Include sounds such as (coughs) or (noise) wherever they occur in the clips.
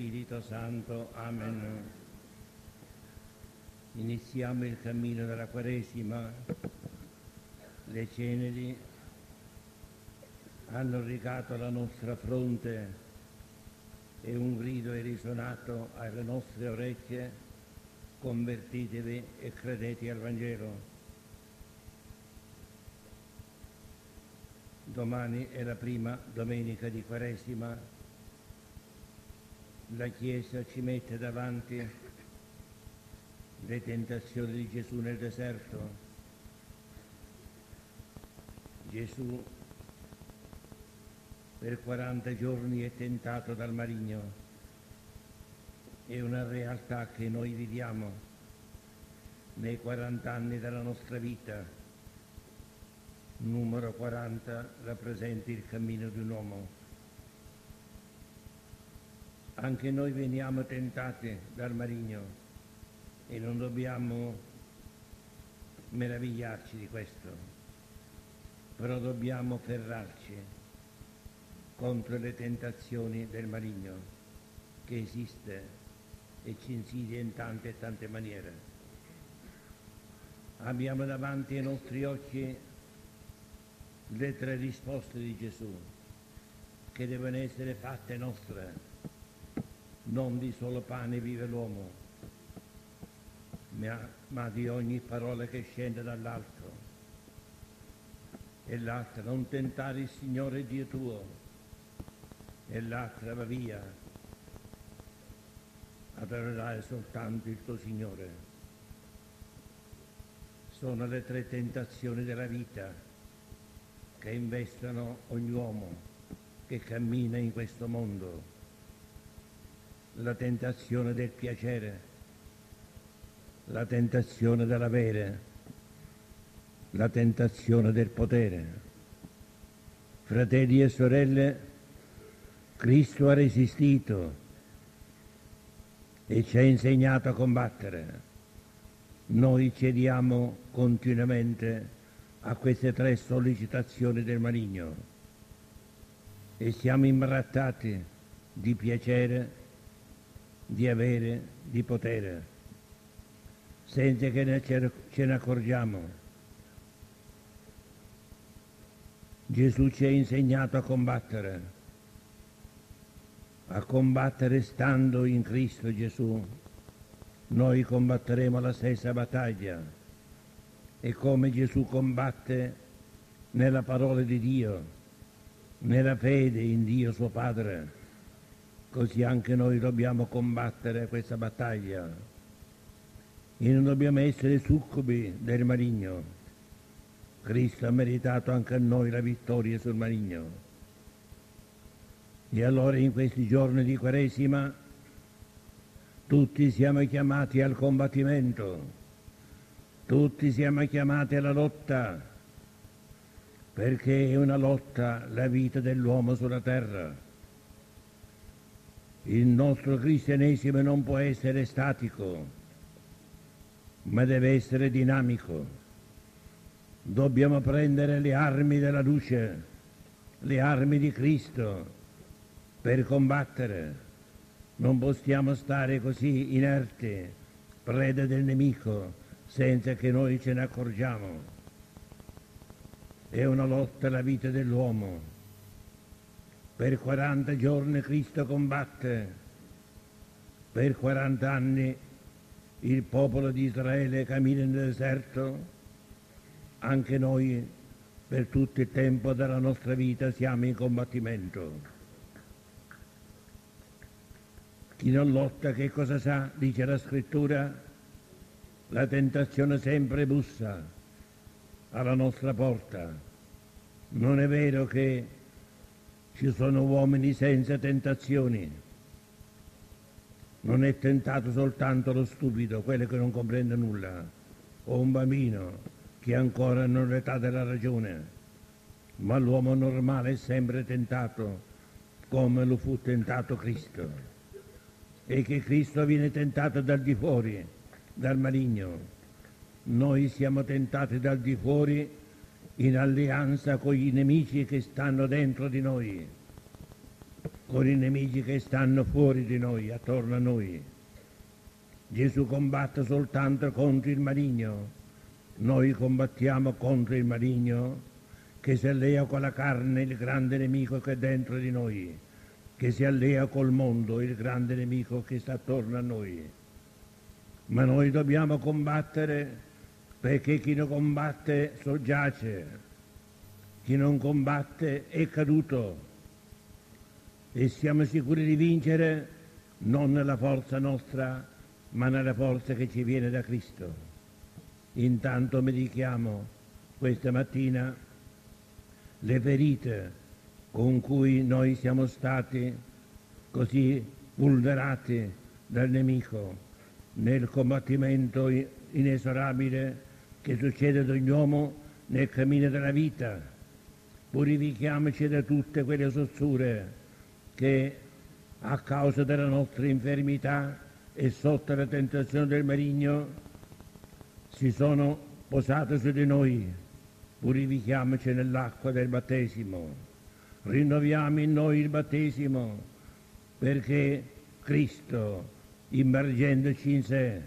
Spirito Santo. Amen. Iniziamo il cammino della Quaresima. Le ceneri hanno rigato la nostra fronte e un grido è risuonato alle nostre orecchie, convertitevi e credete al Vangelo. Domani è la prima domenica di Quaresima. La Chiesa ci mette davanti le tentazioni di Gesù nel deserto. Gesù per 40 giorni è tentato dal marigno. È una realtà che noi viviamo nei 40 anni della nostra vita numero 40 rappresenta il cammino di un uomo. Anche noi veniamo tentati dal marigno e non dobbiamo meravigliarci di questo, però dobbiamo ferrarci contro le tentazioni del marigno che esiste e ci insidia in tante e tante maniere. Abbiamo davanti ai nostri occhi le tre risposte di Gesù che devono essere fatte nostre. Non di solo pane vive l'uomo, ma, di ogni parola che scende dall'alto. E l'altra, non tentare il Signore Dio tuo. E l'altra, va via, adorerai soltanto il tuo Signore. Sono le tre tentazioni della vita che investono ogni uomo che cammina in questo mondo. La tentazione del piacere, la tentazione dell'avere, la tentazione del potere. Fratelli e sorelle, Cristo ha resistito e ci ha insegnato a combattere. Noi cediamo continuamente a queste tre sollecitazioni del maligno e siamo imbrattati di piacere, di avere, di potere, senza che ne ce ne accorgiamo. Gesù ci ha insegnato a combattere, a combattere stando in Cristo Gesù. Noi combatteremo la stessa battaglia e come Gesù combatte nella parola di Dio, nella fede in Dio suo Padre, così anche noi dobbiamo combattere questa battaglia e non dobbiamo essere succubi del maligno. Cristo ha meritato anche a noi la vittoria sul maligno. E allora in questi giorni di Quaresima tutti siamo chiamati al combattimento tutti siamo chiamati alla lotta, perché è una lotta la vita dell'uomo sulla terra. Il nostro cristianesimo non può essere statico, ma deve essere dinamico. Dobbiamo prendere le armi della luce, le armi di Cristo per combattere. Non possiamo stare così inerti, preda del nemico, senza che noi ce ne accorgiamo. È una lotta alla vita dell'uomo. Per 40 giorni Cristo combatte, per 40 anni il popolo di Israele cammina nel deserto, anche noi per tutto il tempo della nostra vita siamo in combattimento. Chi non lotta che cosa sa, dice la scrittura? La tentazione sempre bussa alla nostra porta. Non è vero che ci sono uomini senza tentazioni. Non è tentato soltanto lo stupido, quello che non comprende nulla, o un bambino che ancora non è l'età della ragione, ma l'uomo normale è sempre tentato come lo fu tentato Cristo. E che Cristo viene tentato dal di fuori dal maligno. Noi siamo tentati dal di fuori in alleanza con i nemici che stanno dentro di noi. con i nemici che stanno fuori di noi, attorno a noi. Gesù combatte soltanto contro il maligno, noi combattiamo contro il maligno che si allea con la carne, il grande nemico che è dentro di noi, che si allea col mondo, il grande nemico che sta attorno a noi. Ma noi dobbiamo combattere perché chi non combatte soggiace, chi non combatte è caduto e siamo sicuri di vincere non nella forza nostra, ma nella forza che ci viene da Cristo. Intanto medichiamo questa mattina le ferite con cui noi siamo stati così vulnerati dal nemico nel combattimento inesorabile che succede ad ogni uomo nel cammino della vita. Purifichiamoci da tutte quelle sossure che a causa della nostra infermità e sotto la tentazione del maligno si sono posate su di noi. Purifichiamoci nell'acqua del battesimo, rinnoviamo in noi il battesimo perché Cristo, immergendoci in sé,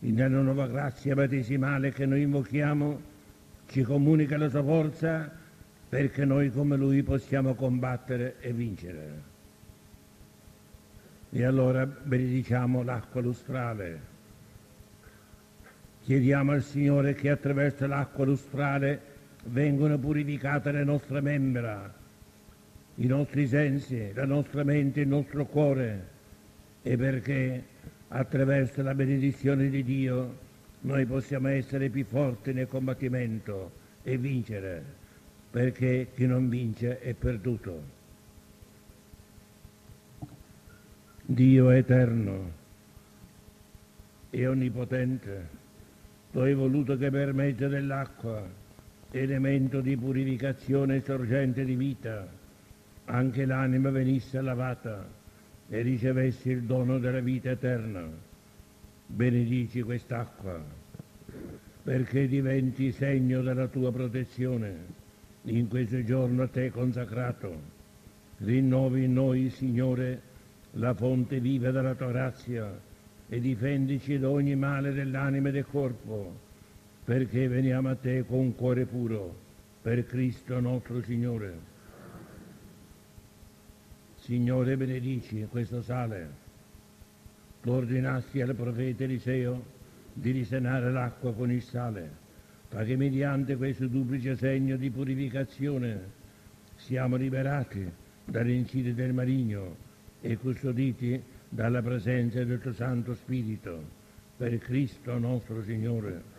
nella nuova grazia battesimale che noi invochiamo, ci comunica la sua forza perché noi come Lui possiamo combattere e vincere. E allora benediciamo l'acqua lustrale Chiediamo al Signore che attraverso l'acqua lustrale vengano purificate le nostre membra, i nostri sensi, la nostra mente, il nostro cuore e perché attraverso la benedizione di Dio noi possiamo essere più forti nel combattimento e vincere, perché chi non vince è perduto. Dio è eterno e onnipotente tu hai voluto che per mezzo dell'acqua, elemento di purificazione e sorgente di vita, anche l'anima venisse lavata e ricevesse il dono della vita eterna. Benedici quest'acqua, perché diventi segno della tua protezione in questo giorno a te consacrato. Rinnovi in noi, Signore, la fonte viva della tua grazia e difendici da ogni male dell'anima e del corpo, perché veniamo a te con cuore puro, per Cristo nostro Signore. Signore, benedici questo sale. Tu ordinasti al profeta Eliseo di risanare l'acqua con il sale, perché mediante questo duplice segno di purificazione siamo liberati dalle incide del maligno e custoditi dalla presenza del tuo Santo Spirito, per Cristo nostro Signore.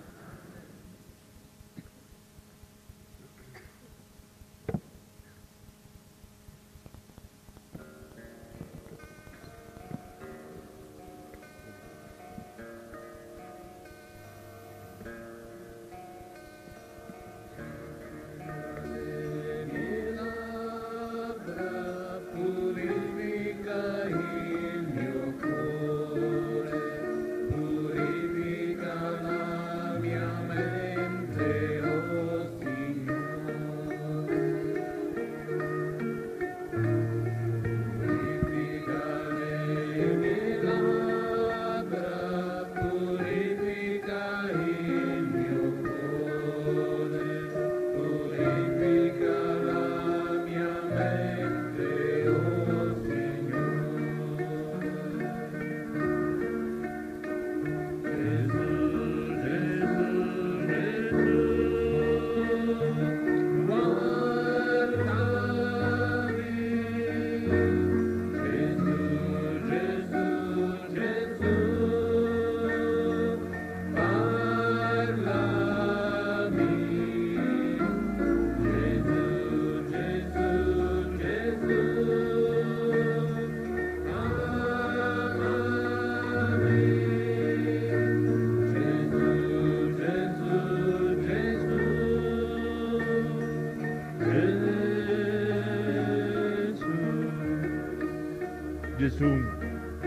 Gesù,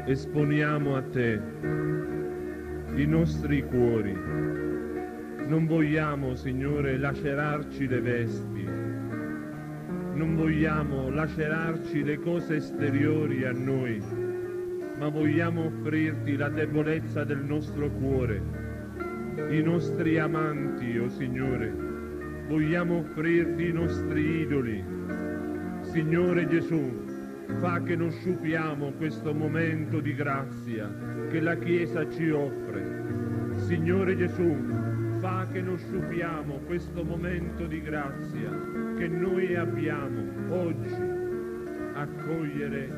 esponiamo a te i nostri cuori. Non vogliamo, Signore, lacerarci le vesti, non vogliamo lacerarci le cose esteriori a noi, ma vogliamo offrirti la debolezza del nostro cuore, i nostri amanti, o oh Signore, vogliamo offrirti i nostri idoli. Signore Gesù, fa che non sciupiamo questo momento di grazia che la Chiesa ci offre. Signore Gesù, fa che non sciupiamo questo momento di grazia che noi abbiamo oggi. Accogliere,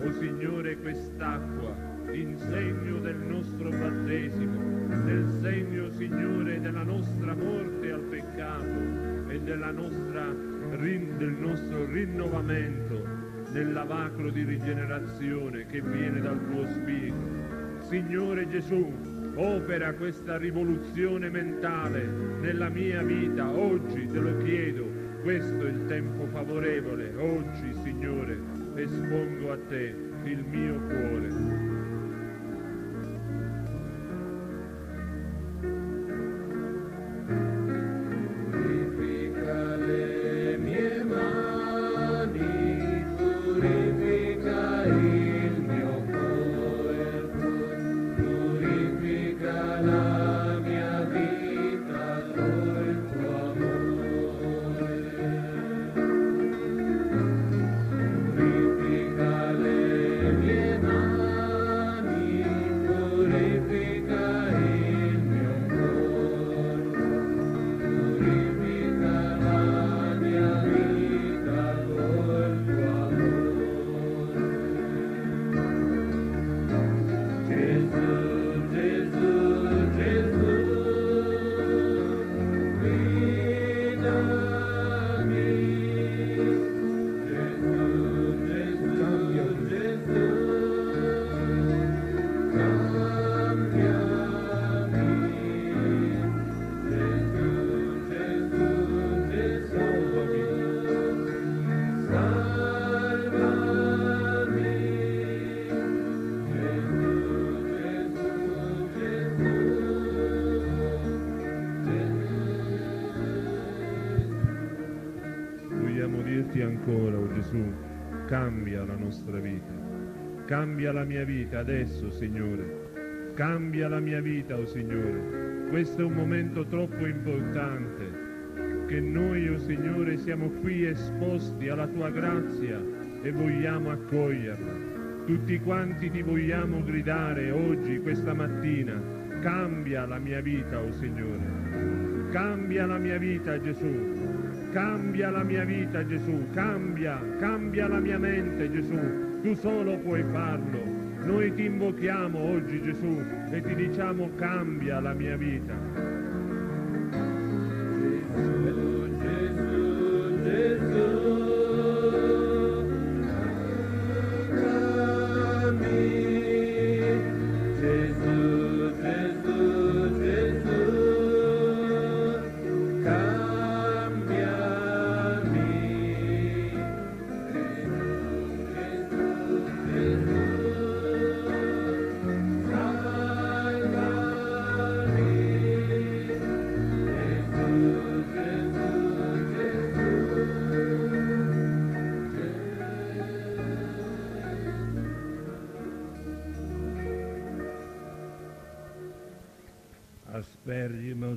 o oh Signore, quest'acqua in segno del nostro battesimo, nel segno, Signore, della nostra morte al peccato e nostra, del nostro rinnovamento nel lavacro di rigenerazione che viene dal tuo Spirito. Signore Gesù, opera questa rivoluzione mentale nella mia vita, oggi te lo chiedo, questo è il tempo favorevole, oggi Signore espongo a te il mio cuore. Cambia la mia vita adesso, Signore. Cambia la mia vita, oh Signore. Questo è un momento troppo importante che noi, oh Signore, siamo qui esposti alla tua grazia e vogliamo accoglierla. Tutti quanti ti vogliamo gridare oggi, questa mattina. Cambia la mia vita, oh Signore. Cambia la mia vita, Gesù. Cambia la mia vita, Gesù. Cambia, cambia la mia mente, Gesù tu solo puoi farlo. Noi ti invochiamo oggi Gesù e ti diciamo cambia la mia vita.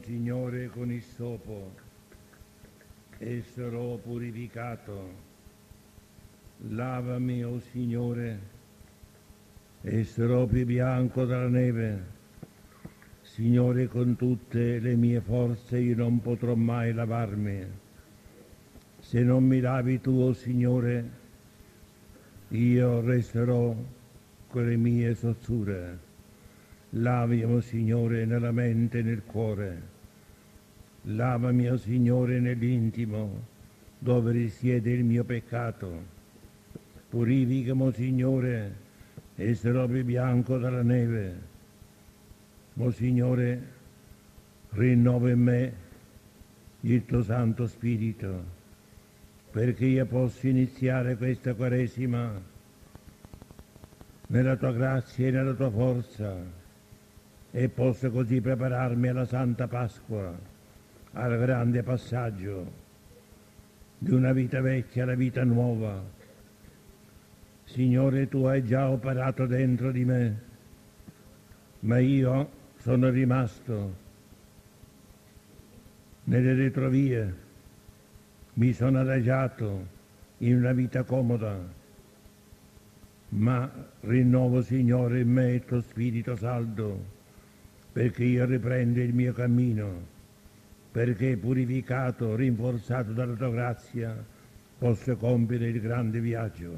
Signore, con il sopo e sarò purificato. Lavami, o oh Signore, e sarò più bianco della neve. Signore, con tutte le mie forze io non potrò mai lavarmi. Se non mi lavi tu, oh Signore, io resterò con le mie sozzure. Lavami, oh Signore, nella mente e nel cuore. Lavami, oh Signore, nell'intimo, dove risiede il mio peccato. Purificami, oh Signore, e sarò più bianco dalla neve. O Signore, rinnova in me il tuo Santo Spirito, perché io possa iniziare questa Quaresima nella tua grazia e nella tua forza e posso così prepararmi alla Santa Pasqua, al grande passaggio. di una vita vecchia alla vita nuova. Signore, tu hai già operato dentro di me, ma io sono rimasto nelle retrovie, mi sono adagiato in una vita comoda ma rinnovo, Signore, in me il tuo spirito saldo, perché io riprendo il mio cammino, perché purificato, rinforzato dalla tua grazia, posso compiere il grande viaggio.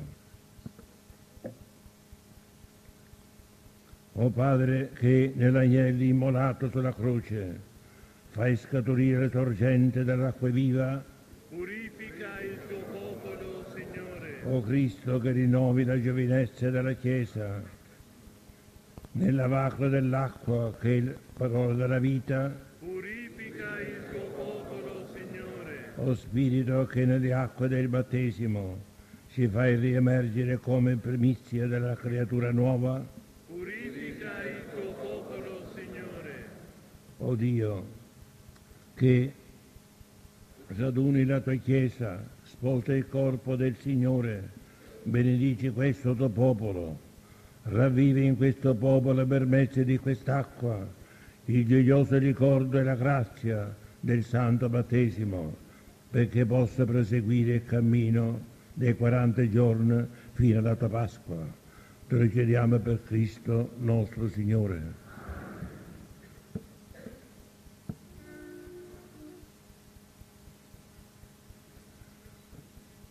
O Padre, che nell'agnello immolato sulla croce fai scaturire le sorgenti dell'acqua viva, Purifica il tuo popolo, Signore. o Cristo che rinnovi la giovinezza della Chiesa, nel lavacro dell'acqua che è il parola della vita, Purifica il tuo popolo, Signore. o Spirito che nelle acque del battesimo ci fai riemergere come primizia della creatura nuova, Purifica il tuo popolo, Signore. o Dio, che raduni la tua Chiesa, sposa il corpo del Signore, benedici questo tuo popolo, ravvivi in questo popolo per mezzo di quest'acqua il gioioso ricordo e la grazia del santo battesimo, perché possa proseguire il cammino dei 40 giorni fino alla tua Pasqua. Te lo chiediamo per Cristo nostro Signore.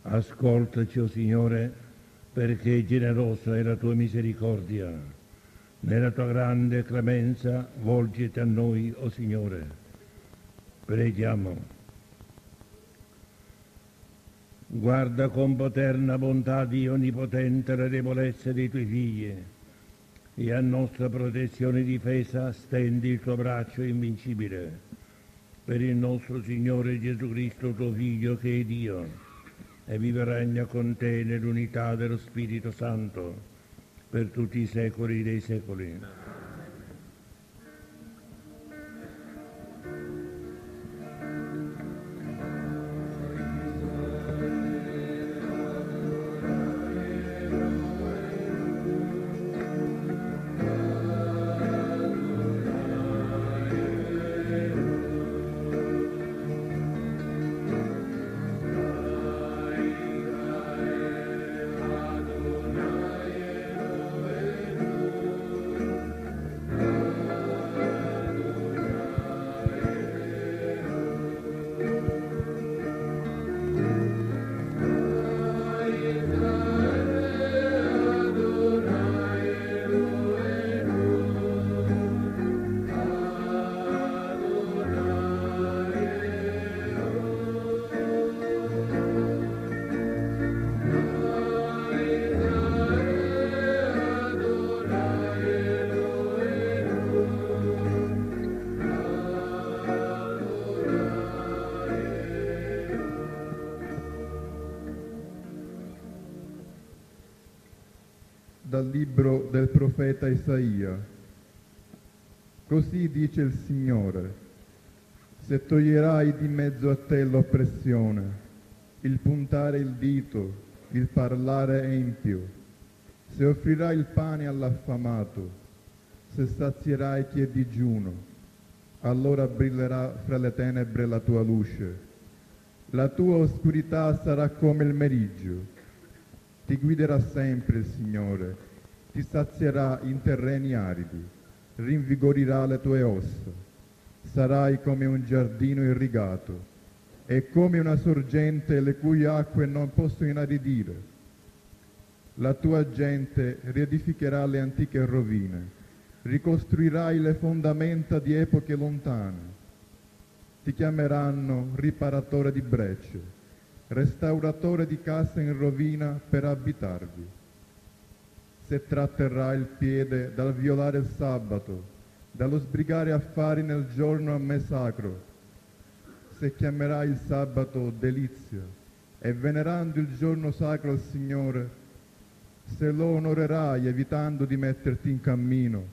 Ascoltaci, o Signore, perché generosa è la tua misericordia. Nella tua grande clemenza volgiti a noi, o Signore. Preghiamo. Guarda con paterna bontà, Dio Onnipotente, le debolezze dei tuoi figli e a nostra protezione e difesa stendi il tuo braccio invincibile per il nostro Signore Gesù Cristo, tuo Figlio, che è Dio e vive regna con te nell'unità dello Spirito Santo per tutti i secoli dei secoli. Profeta Isaia. Così dice il Signore, se toglierai di mezzo a te l'oppressione, il puntare il dito, il parlare empio, se offrirai il pane all'affamato, se sazierai chi è digiuno, allora brillerà fra le tenebre la tua luce. La tua oscurità sarà come il meriggio. Ti guiderà sempre il Signore, ti sazierà in terreni aridi, rinvigorirà le tue ossa. Sarai come un giardino irrigato e come una sorgente le cui acque non possono inaridire. La tua gente riedificherà le antiche rovine, ricostruirai le fondamenta di epoche lontane. Ti chiameranno riparatore di brecce, restauratore di case in rovina per abitarvi. Se tratterrai il piede dal violare il sabato, dallo sbrigare affari nel giorno a me sacro, se chiamerai il sabato delizia e venerando il giorno sacro al Signore, se lo onorerai evitando di metterti in cammino,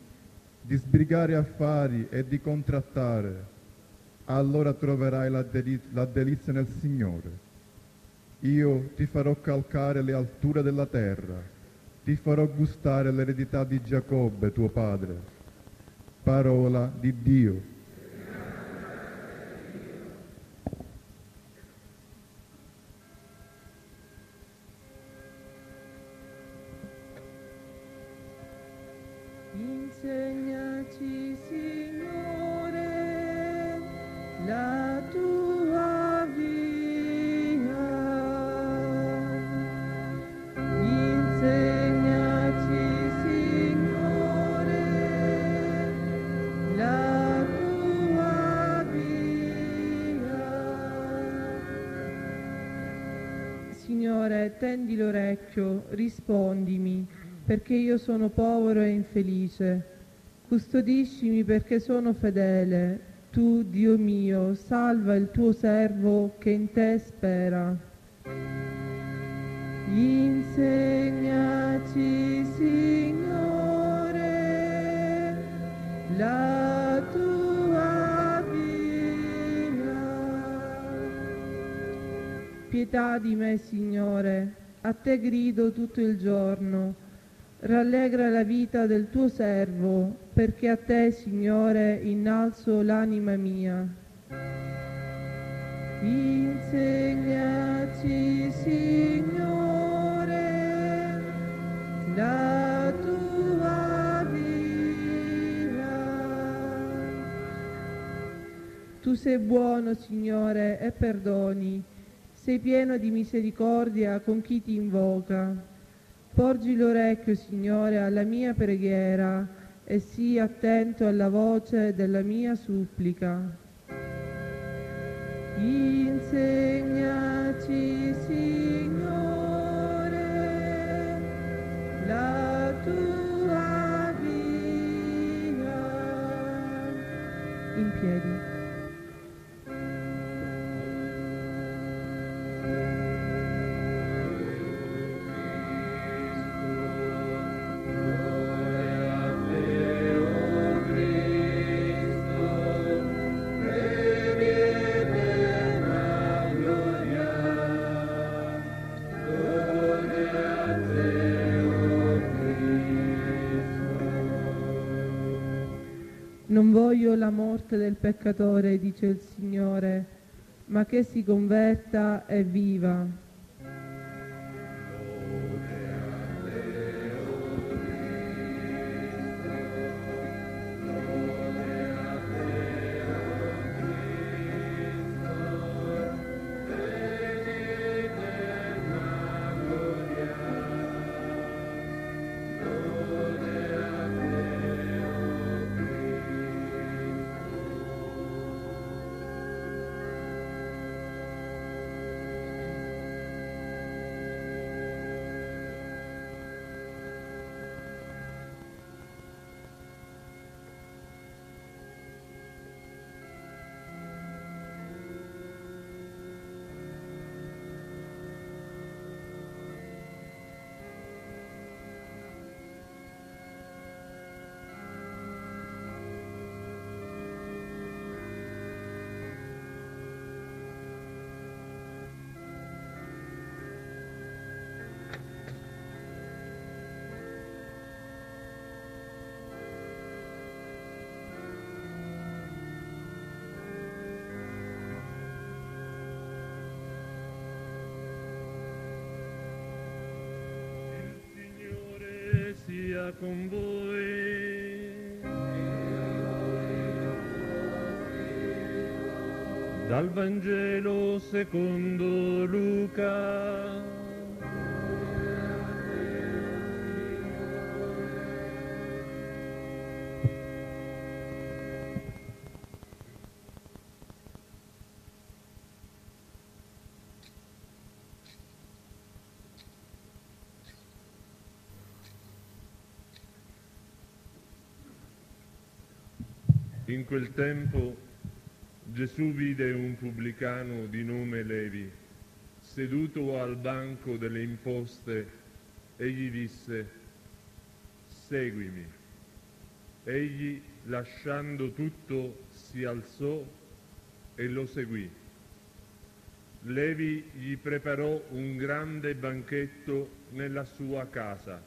di sbrigare affari e di contrattare, allora troverai la, deli- la delizia nel Signore. Io ti farò calcare le alture della terra, ti farò gustare l'eredità di Giacobbe, tuo padre. Parola di Dio. Rispondimi, perché io sono povero e infelice. Custodiscimi perché sono fedele. Tu, Dio mio, salva il tuo servo che in te spera. Insegnaci, Signore, la tua via. Pietà di me, Signore, a te grido tutto il giorno. Rallegra la vita del tuo servo, perché a te, Signore, innalzo l'anima mia. Insegnaci, Signore, la tua via. Tu sei buono, Signore, e perdoni. Sei pieno di misericordia con chi ti invoca. Porgi l'orecchio, Signore, alla mia preghiera e sii attento alla voce della mia supplica. Insegnaci, Signore, la tua morte del peccatore, dice il Signore, ma che si converta e viva. Con voi. Dal Vangelo secondo Luca. In quel tempo Gesù vide un pubblicano di nome Levi seduto al banco delle imposte e gli disse, seguimi. Egli, lasciando tutto, si alzò e lo seguì. Levi gli preparò un grande banchetto nella sua casa.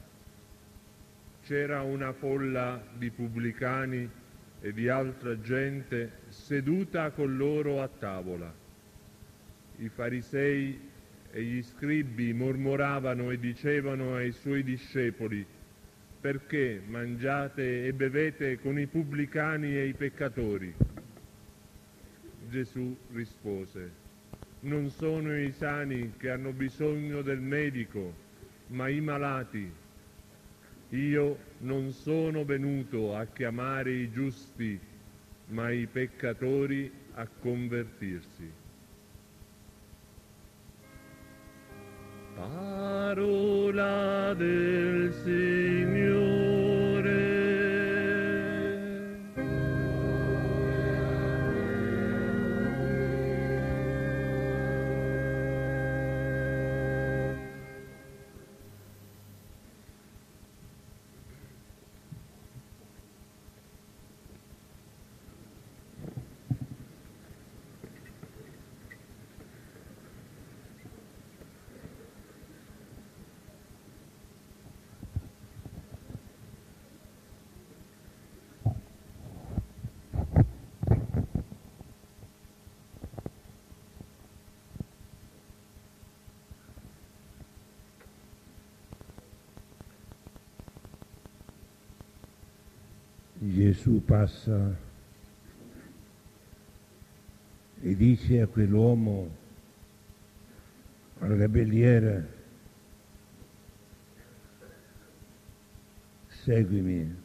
C'era una folla di pubblicani e di altra gente seduta con loro a tavola. I farisei e gli scribi mormoravano e dicevano ai suoi discepoli, perché mangiate e bevete con i pubblicani e i peccatori? Gesù rispose, non sono i sani che hanno bisogno del medico, ma i malati. Io non sono venuto a chiamare i giusti, ma i peccatori a convertirsi. Parola del Signore. Gesù passa e dice a quell'uomo, al gabelliere, seguimi.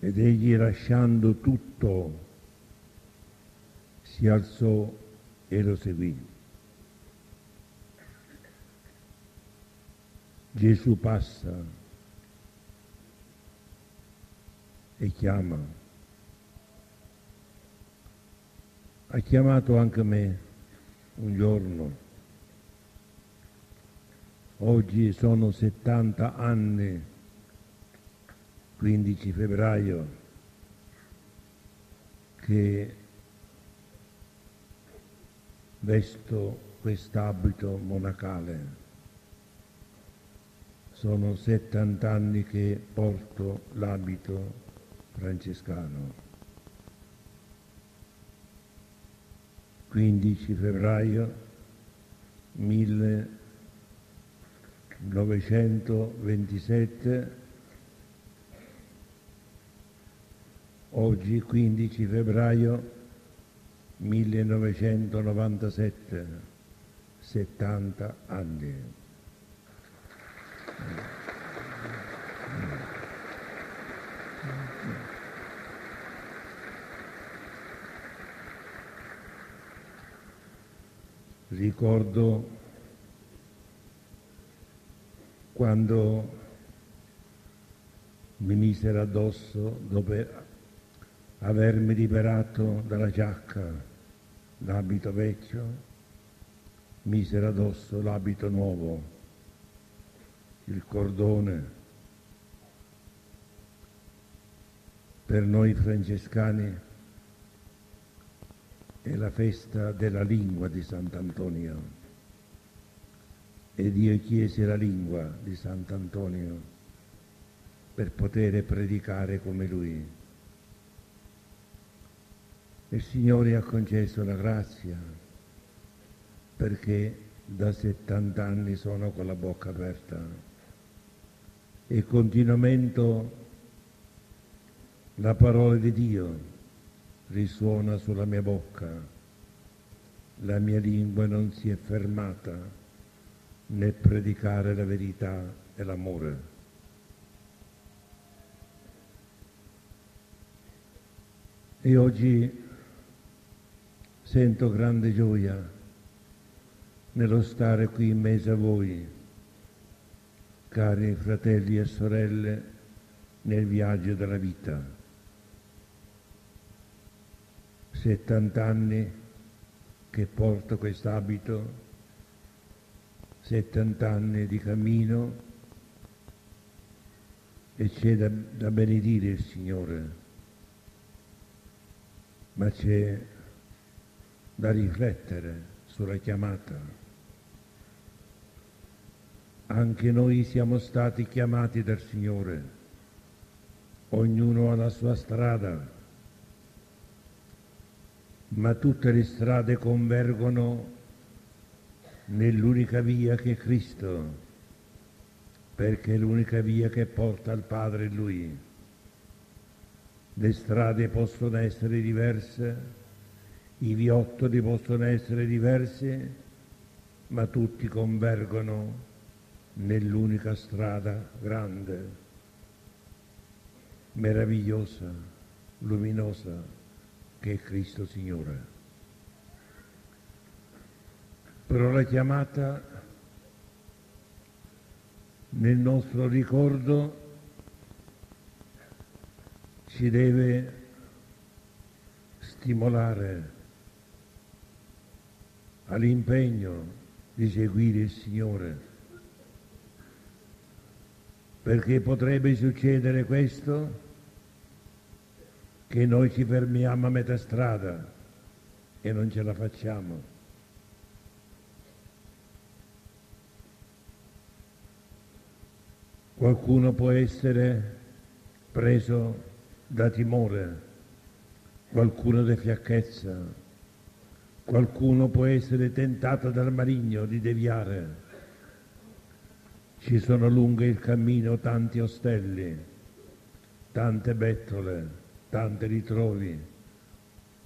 Ed egli lasciando tutto si alzò e lo seguì. Gesù passa e chiama. Ha chiamato anche me un giorno. Oggi sono 70 anni, 15 febbraio, che vesto quest'abito monacale. Sono 70 anni che porto l'abito francescano. 15 febbraio 1927, oggi 15 febbraio 1997, 70 anni. Ricordo quando mi misero addosso dopo avermi liberato dalla giacca, l'abito vecchio, misero addosso l'abito nuovo, il cordone. Per noi francescani è la festa della lingua di Sant'Antonio e Dio chiese la lingua di Sant'Antonio per poter predicare come lui. Il Signore ha concesso la grazia perché da 70 anni sono con la bocca aperta e continuamente la parola di Dio risuona sulla mia bocca, la mia lingua non si è fermata nel predicare la verità e l'amore. E oggi sento grande gioia nello stare qui in mezzo a voi, cari fratelli e sorelle, nel viaggio della vita. 70 anni che porto quest'abito, 70 anni di cammino e c'è da, da benedire il Signore, ma c'è da riflettere sulla chiamata. Anche noi siamo stati chiamati dal Signore, ognuno ha la sua strada, ma tutte le strade convergono nell'unica via che è Cristo, perché è l'unica via che porta al Padre Lui. Le strade possono essere diverse, i viottoli possono essere diversi, ma tutti convergono nell'unica strada grande, meravigliosa, luminosa, che è Cristo Signore. Però la chiamata nel nostro ricordo ci deve stimolare all'impegno di seguire il Signore, perché potrebbe succedere questo, che noi ci fermiamo a metà strada e non ce la facciamo. Qualcuno può essere preso da timore, qualcuno da fiacchezza, qualcuno può essere tentato dal maligno di deviare. Ci sono lungo il cammino tanti ostelli, tante bettole, tante ritrovi,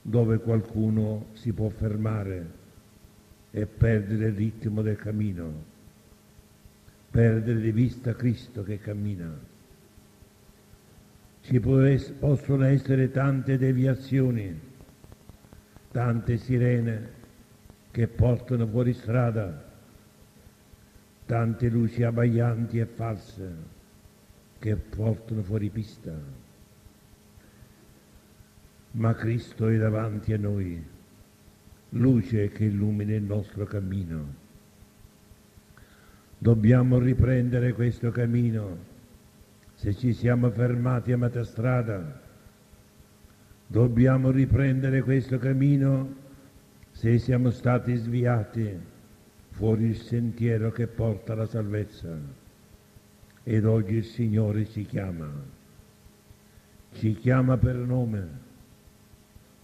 dove qualcuno si può fermare e perdere il ritmo del cammino perdere di vista Cristo che cammina. Ci possono essere tante deviazioni, tante sirene che portano fuori strada, tante luci abbaianti e false che portano fuori pista. Ma Cristo è davanti a noi, luce che illumina il nostro cammino Dobbiamo riprendere questo cammino. Se ci siamo fermati a metà strada, dobbiamo riprendere questo cammino se siamo stati sviati fuori il sentiero che porta alla salvezza. Ed oggi il Signore ci chiama, ci chiama per nome,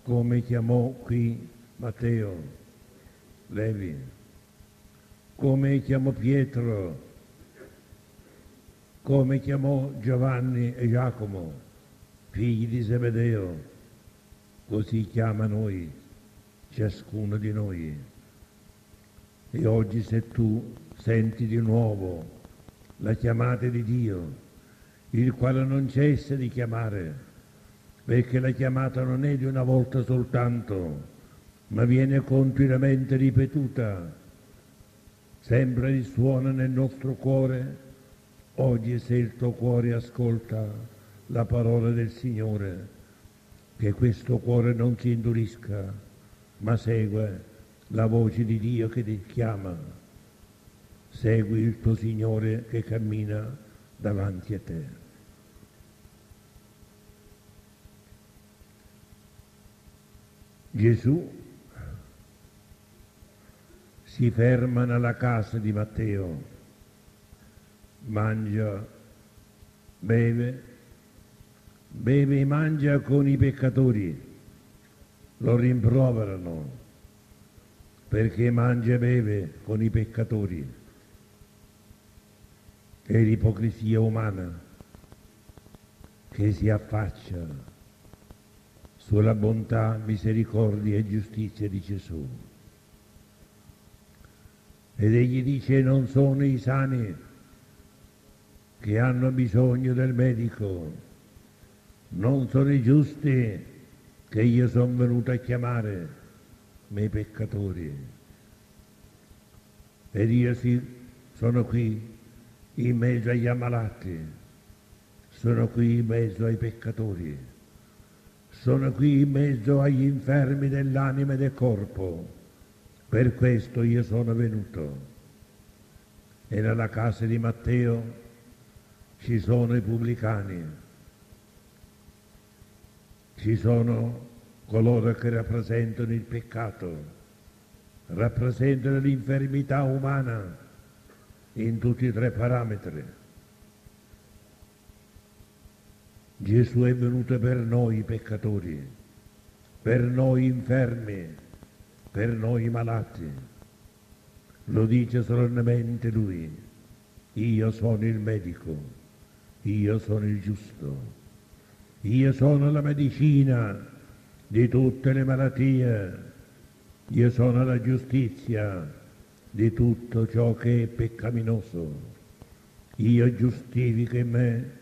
come chiamò qui Matteo, Levi come chiamò Pietro, come chiamò Giovanni e Giacomo, figli di Zebedeo, così chiama noi, ciascuno di noi. E oggi se tu senti di nuovo la chiamata di Dio, il quale non cessa di chiamare, perché la chiamata non è di una volta soltanto, ma viene continuamente ripetuta sempre risuona nel nostro cuore. Oggi se il tuo cuore ascolta la parola del Signore, che questo cuore non si indurisca, ma segue la voce di Dio che ti chiama. Segui il tuo Signore che cammina davanti a te. Gesù si ferma nella casa di Matteo, mangia, beve, beve e mangia con i peccatori, lo rimproverano perché mangia e beve con i peccatori. È l'ipocrisia umana che si affaccia sulla bontà, misericordia e giustizia di Gesù. Ed egli dice non sono i sani che hanno bisogno del medico, non sono i giusti che io sono venuto a chiamare, ma i peccatori. Ed io sì, sono qui in mezzo agli ammalati, sono qui in mezzo ai peccatori, sono qui in mezzo agli infermi dell'anima e del corpo per questo io sono venuto. E nella casa di Matteo ci sono i pubblicani, ci sono coloro che rappresentano il peccato, rappresentano l'infermità umana in tutti i tre parametri. Gesù è venuto per noi peccatori, per noi infermi, per noi malati. Lo dice solennemente lui, io sono il medico, io sono il giusto, io sono la medicina di tutte le malattie, io sono la giustizia di tutto ciò che è peccaminoso. Io giustifico in me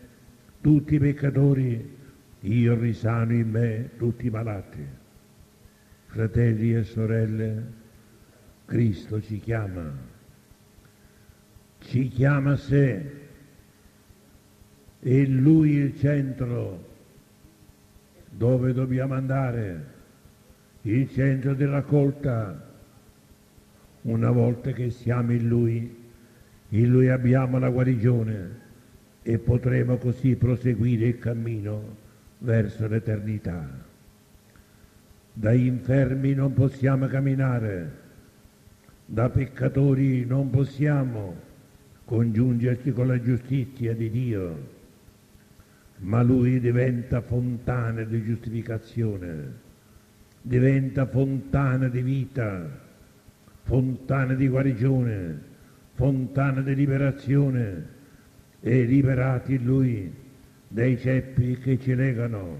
tutti i peccatori, io risano in me tutti i malati. Fratelli e sorelle, Cristo ci chiama, ci chiama a sé, è Lui il centro dove dobbiamo andare il centro di raccolta. Una volta che siamo in Lui, in Lui abbiamo la guarigione e potremo così proseguire il cammino verso l'eternità. Da infermi non possiamo camminare, da peccatori non possiamo congiungerci con la giustizia di Dio, ma Lui diventa fontana di giustificazione diventa fontana di vita, fontana di guarigione, fontana di liberazione e liberati Lui dai ceppi che ci legano,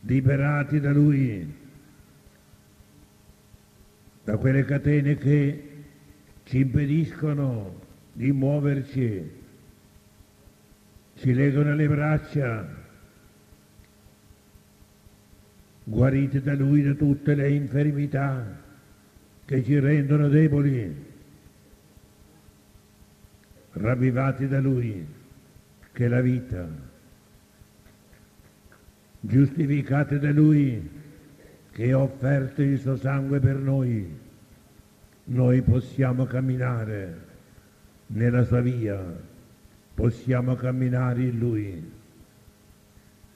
liberati da Lui, da quelle catene che ci impediscono di muoverci, ci legano le braccia, guarite da Lui da tutte le infermità che ci rendono deboli, ravvivati da Lui che è la vita, giustificati da Lui che ha offerto il suo sangue per noi, noi possiamo camminare nella sua via, possiamo camminare in Lui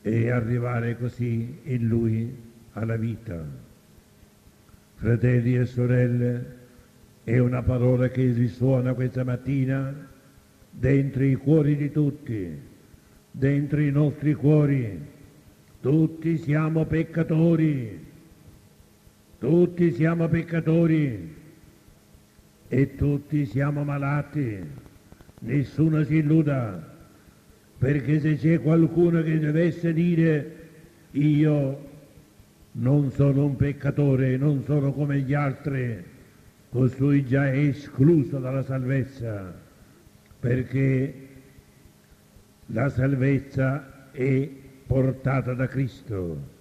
e arrivare così in Lui alla vita. Fratelli e sorelle, è una parola che risuona questa mattina dentro i cuori di tutti, dentro i nostri cuori. Tutti siamo peccatori, tutti siamo peccatori e tutti siamo malati. Nessuno si illuda perché se c'è qualcuno che dovesse dire io non sono un peccatore, non sono come gli altri, costui già è escluso dalla salvezza, perché la salvezza è portata da Cristo.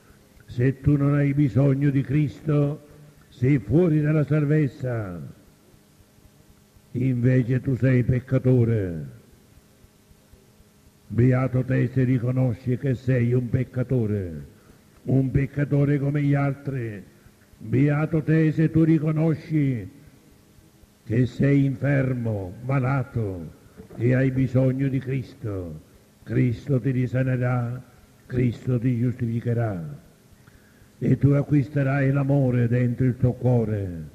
Se tu non hai bisogno di Cristo, sei fuori dalla salvezza. Invece tu sei peccatore Beato te se riconosci che sei un peccatore, un peccatore come gli altri. Beato te se tu riconosci che sei infermo, malato e hai bisogno di Cristo. Cristo ti risanerà, Cristo ti giustificherà e tu acquisterai l'amore dentro il tuo cuore.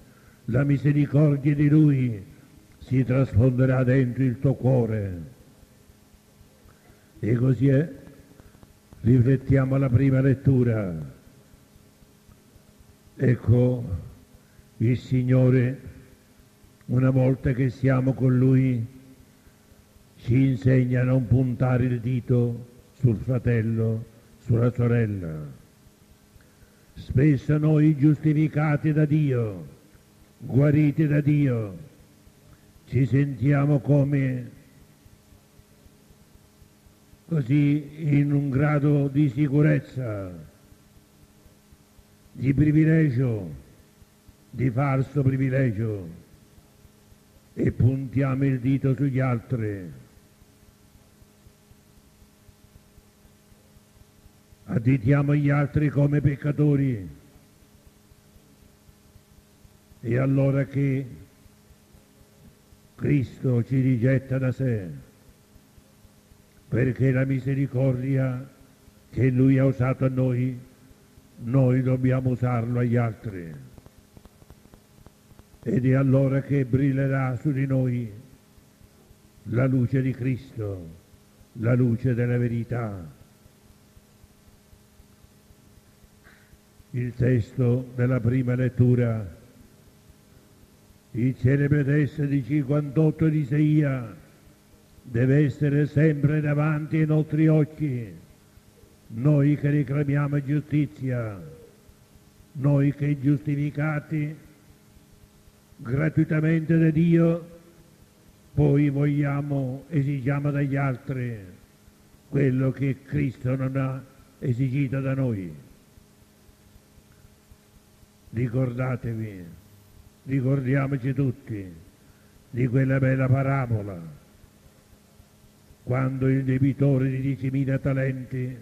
La misericordia di Lui si trasfonderà dentro il tuo cuore e così è. Riflettiamo alla prima lettura. Ecco, il Signore, una volta che siamo con Lui, ci insegna a non puntare il dito sul fratello, sulla sorella. Spesso noi giustificati da Dio, guariti da Dio, ci sentiamo come così in un grado di sicurezza, di privilegio, di falso privilegio e puntiamo il dito sugli altri. Additiamo gli altri come peccatori e allora che Cristo ci rigetta da sé perché la misericordia che Lui ha usato a noi, noi dobbiamo usarlo agli altri. ed è allora che brillerà su di noi la luce di Cristo, la luce della verità. Il testo della prima lettura, il celebre testo di 58 di Isaia, deve essere sempre davanti ai nostri occhi, noi che reclamiamo giustizia, noi che giustificati gratuitamente da Dio, poi vogliamo, esigiamo dagli altri quello che Cristo non ha esigito da noi. Ricordatevi, ricordiamoci tutti di quella bella parabola, quando il debitore di 10.000 talenti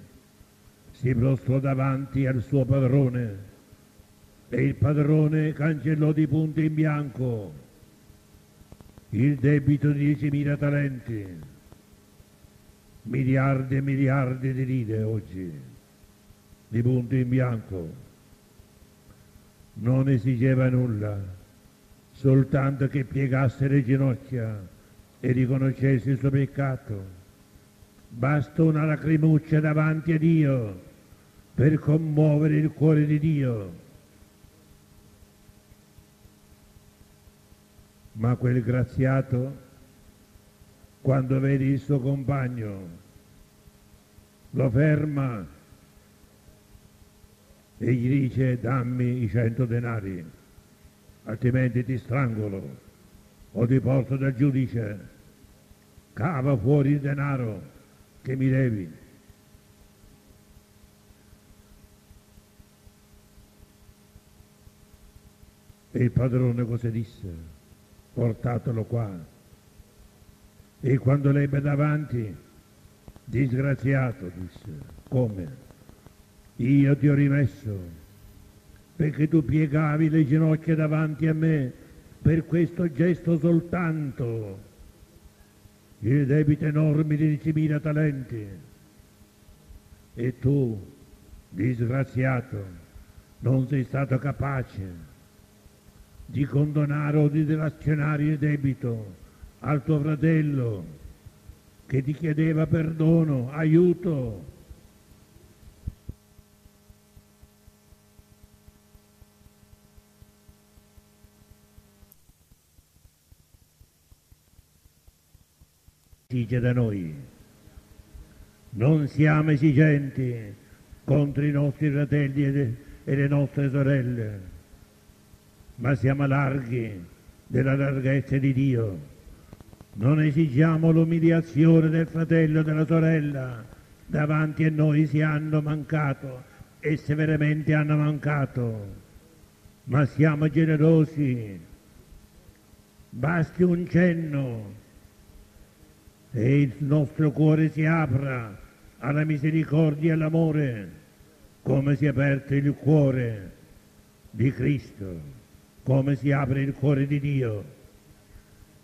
si prostrò davanti al suo padrone e il padrone cancellò di punto in bianco il debito di 10.000 talenti, miliardi e miliardi di lire oggi, di punto in bianco non esigeva nulla, soltanto che piegasse le ginocchia e riconoscesse il suo peccato. Basta una lacrimuccia davanti a Dio per commuovere il cuore di Dio. Ma quel graziato, quando vede il suo compagno, lo ferma e gli dice dammi i cento denari, altrimenti ti strangolo o ti porto dal giudice, cava fuori il denaro che mi devi. E il padrone cosa disse? Portatelo qua. E quando l'ebbe davanti, disgraziato, disse, come? Io ti ho rimesso, perché tu piegavi le ginocchia davanti a me per questo gesto soltanto, il debito enorme di 10.000 talenti. E tu, disgraziato, non sei stato capace di condonare o di relazionare il debito al tuo fratello che ti chiedeva perdono, aiuto, esige da noi. Non siamo esigenti contro i nostri fratelli e le nostre sorelle, ma siamo larghi della larghezza di Dio. Non esigiamo l'umiliazione del fratello e della sorella davanti a noi si hanno mancato e severamente hanno mancato, ma siamo generosi. Basti un cenno e il nostro cuore si apra alla misericordia e all'amore, come si è aperto il cuore di Cristo, come si apre il cuore di Dio.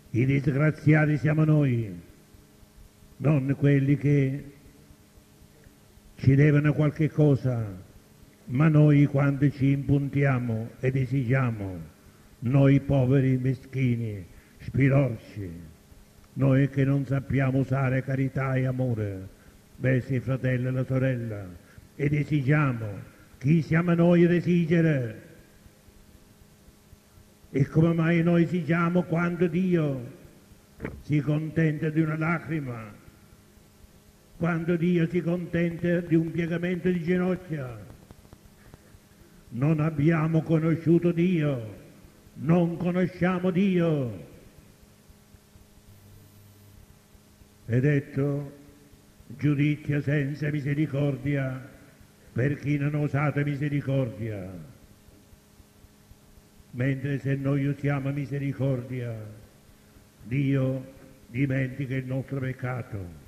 I disgraziati siamo noi, non quelli che ci devono qualche cosa, ma noi quando ci impuntiamo ed esigiamo, noi poveri meschini, spilorci, noi che non sappiamo usare carità e amore verso il fratello e la sorella ed esigiamo, chi siamo noi ad esigere? E come mai noi esigiamo quando Dio si contenta di una lacrima, quando Dio si contenta di un piegamento di ginocchia? Non abbiamo conosciuto Dio, non conosciamo Dio è detto giudizio senza misericordia per chi non ha usato misericordia. Mentre se noi usiamo misericordia, Dio dimentica il nostro peccato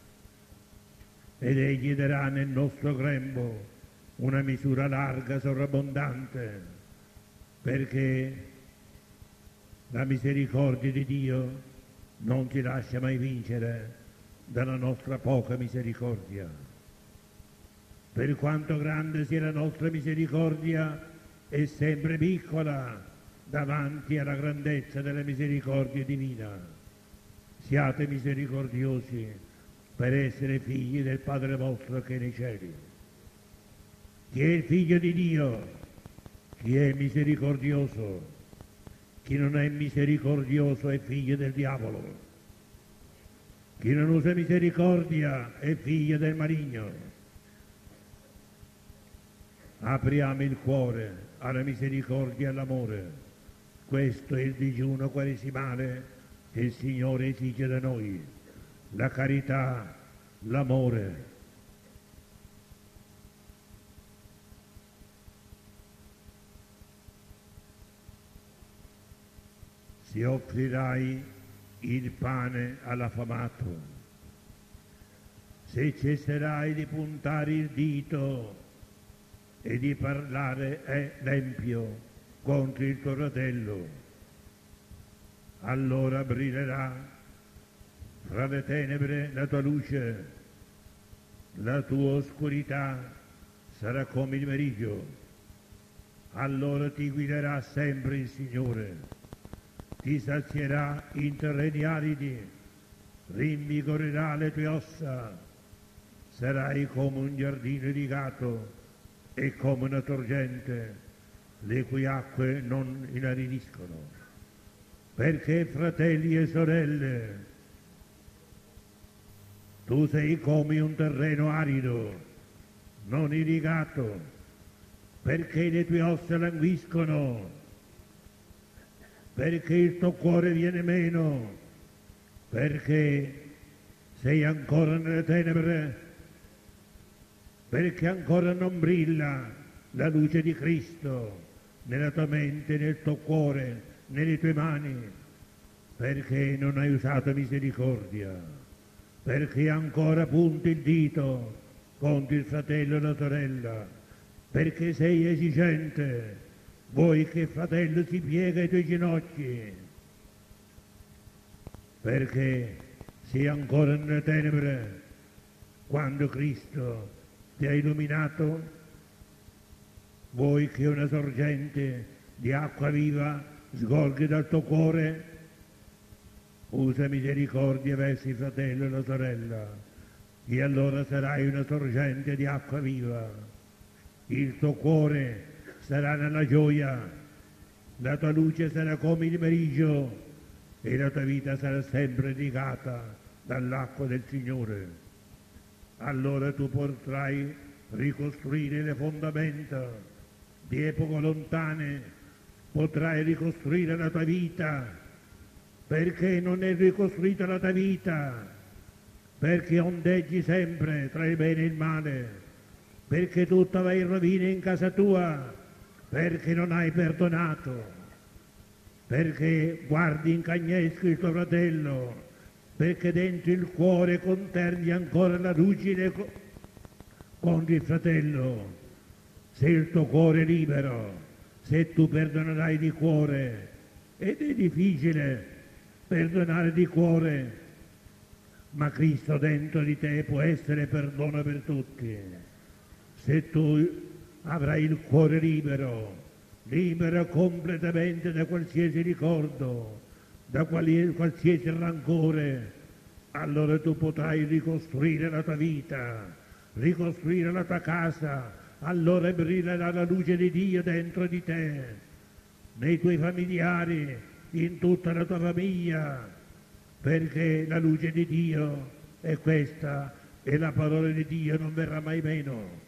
ed Egli darà nel nostro grembo una misura larga, sovrabbondante, perché la misericordia di Dio non ci lascia mai vincere dalla nostra poca misericordia. Per quanto grande sia la nostra misericordia, è sempre piccola davanti alla grandezza della misericordia divina. Siate misericordiosi per essere figli del Padre vostro che è nei cieli. Chi è il figlio di Dio? Chi è misericordioso? Chi non è misericordioso è figlio del diavolo. Chi non usa misericordia è figlio del maligno. Apriamo il cuore alla misericordia e all'amore. Questo è il digiuno quaresimale che il Signore esige da noi. La carità, l'amore. Si offrirai il pane all'affamato. Se cesserai di puntare il dito e di parlare l'empio contro il tuo fratello, allora brillerà fra le tenebre la tua luce, la tua oscurità sarà come il meriggio, allora ti guiderà sempre il Signore, ti sazierà in terreni aridi, rinvigorerà le tue ossa, sarai come un giardino irrigato e come una torrente le cui acque non inaridiscono. Perché fratelli e sorelle, tu sei come un terreno arido, non irrigato, perché le tue ossa languiscono, perché il tuo cuore viene meno, perché sei ancora nelle tenebre? Perché ancora non brilla la luce di Cristo nella tua mente, nel tuo cuore, nelle tue mani, perché non hai usato misericordia, perché ancora punti il dito contro il fratello e la sorella, perché sei esigente, vuoi che fratello si piega ai tuoi ginocchi, perché sei ancora nelle tenebre quando Cristo ti ha illuminato? Vuoi che una sorgente di acqua viva sgorghi dal tuo cuore? Usa misericordia verso il fratello e la sorella, e allora sarai una sorgente di acqua viva. Il tuo cuore sarà nella gioia, la tua luce sarà come il meriggio e la tua vita sarà sempre irrigata dall'acqua del Signore. Allora tu potrai ricostruire le fondamenta di epoche lontane, potrai ricostruire la tua vita, perché non è ricostruita la tua vita, perché ondeggi sempre tra il bene e il male, perché tutto va in rovina in casa tua, perché non hai perdonato, perché guardi in cagnesco il tuo fratello, perché dentro il cuore conterni ancora la ruggine contro il fratello. Se il tuo cuore è libero, se tu perdonerai di cuore, ed è difficile perdonare di cuore, ma Cristo dentro di te può essere perdono per tutti. Se tu avrai il cuore libero, libero completamente da qualsiasi ricordo, da qualsiasi rancore, allora tu potrai ricostruire la tua vita, ricostruire la tua casa, allora brillerà la luce di Dio dentro di te, nei tuoi familiari, in tutta la tua famiglia, perché la luce di Dio è questa e la parola di Dio non verrà mai meno.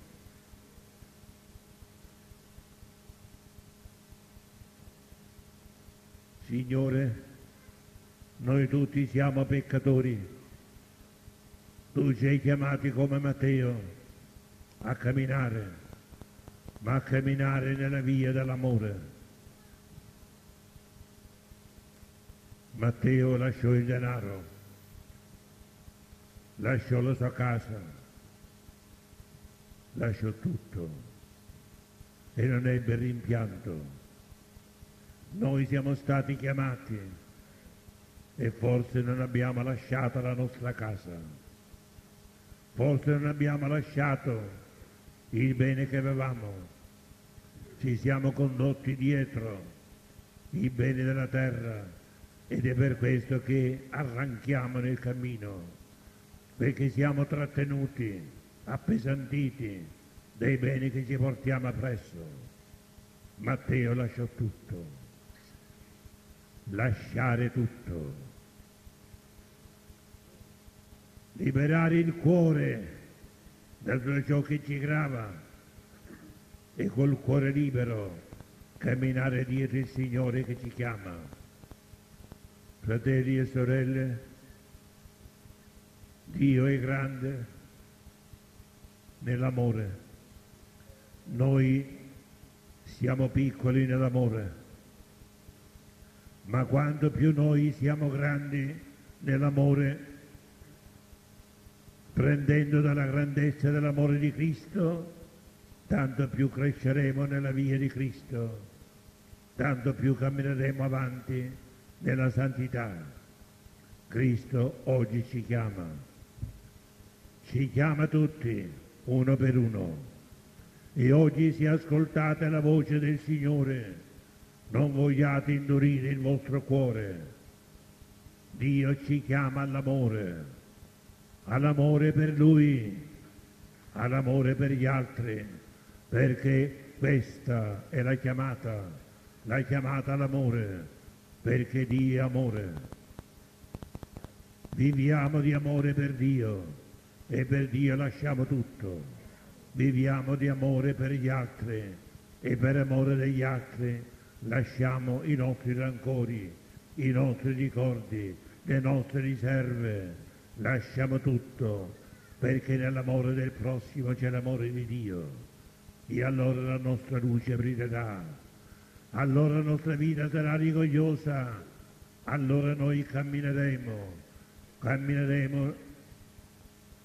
Signore, noi tutti siamo peccatori. Tu ci hai chiamati come Matteo a camminare, ma a camminare nella via dell'amore. Matteo lasciò il denaro, lasciò la sua casa, lasciò tutto e non ebbe rimpianto. Noi siamo stati chiamati e forse non abbiamo lasciato la nostra casa, forse non abbiamo lasciato il bene che avevamo, ci siamo condotti dietro i beni della terra ed è per questo che arranchiamo nel cammino, perché siamo trattenuti, appesantiti dai beni che ci portiamo appresso. Matteo lasciò tutto, lasciare tutto, liberare il cuore da tutto ciò che ci grava e col cuore libero camminare dietro il Signore che ci chiama. Fratelli e sorelle, Dio è grande nell'amore. Noi siamo piccoli nell'amore, ma quanto più noi siamo grandi nell'amore, prendendo dalla grandezza dell'amore di Cristo, tanto più cresceremo nella via di Cristo, tanto più cammineremo avanti nella santità. Cristo oggi ci chiama, ci chiama tutti, uno per uno e oggi se ascoltate la voce del Signore, non vogliate indurire il vostro cuore. Dio ci chiama all'amore, all'amore per Lui, all'amore per gli altri, perché questa è la chiamata, la chiamata all'amore, perché Dio è amore. Viviamo di amore per Dio. E per Dio lasciamo tutto. Viviamo di amore per gli altri. E per amore degli altri lasciamo i nostri rancori, i nostri ricordi, le nostre riserve, lasciamo tutto perché nell'amore del prossimo c'è l'amore di Dio. E allora la nostra luce brillerà, allora la nostra vita sarà rigogliosa, allora noi cammineremo, cammineremo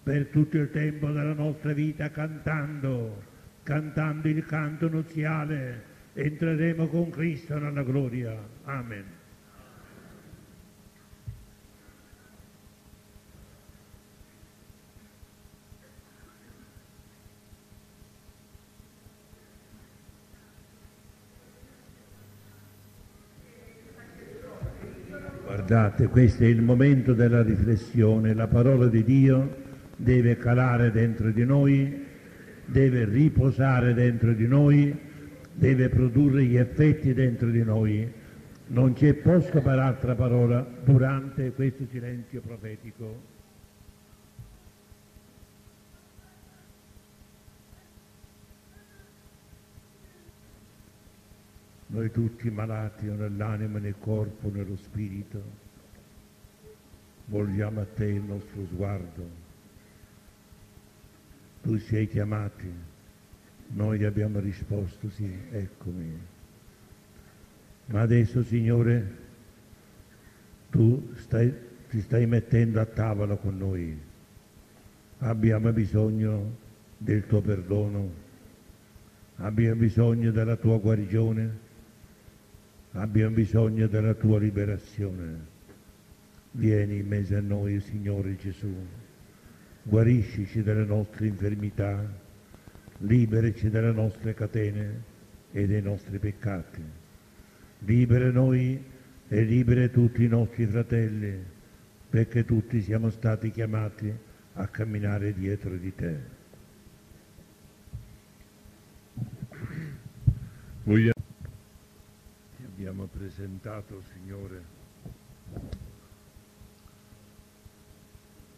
per tutto il tempo della nostra vita cantando, cantando il canto nuziale, entreremo con Cristo nella gloria. Amen. Guardate, questo è il momento della riflessione, la parola di Dio deve calare dentro di noi, deve riposare dentro di noi, deve produrre gli effetti dentro di noi. Non c'è posto per altra parola durante questo silenzio profetico. Noi tutti malati nell'anima, nel corpo, nello spirito, volgiamo a te il nostro sguardo tu sei chiamati, noi abbiamo risposto sì, eccomi. Ma adesso, Signore, tu stai, ti stai mettendo a tavola con noi. Abbiamo bisogno del tuo perdono, abbiamo bisogno della tua guarigione, abbiamo bisogno della tua liberazione. Vieni in mezzo a noi, Signore Gesù guariscici dalle nostre infermità, liberaci dalle nostre catene e dai nostri peccati. Libera noi e libera tutti i nostri fratelli, perché tutti siamo stati chiamati a camminare dietro di te. Ti abbiamo presentato, Signore,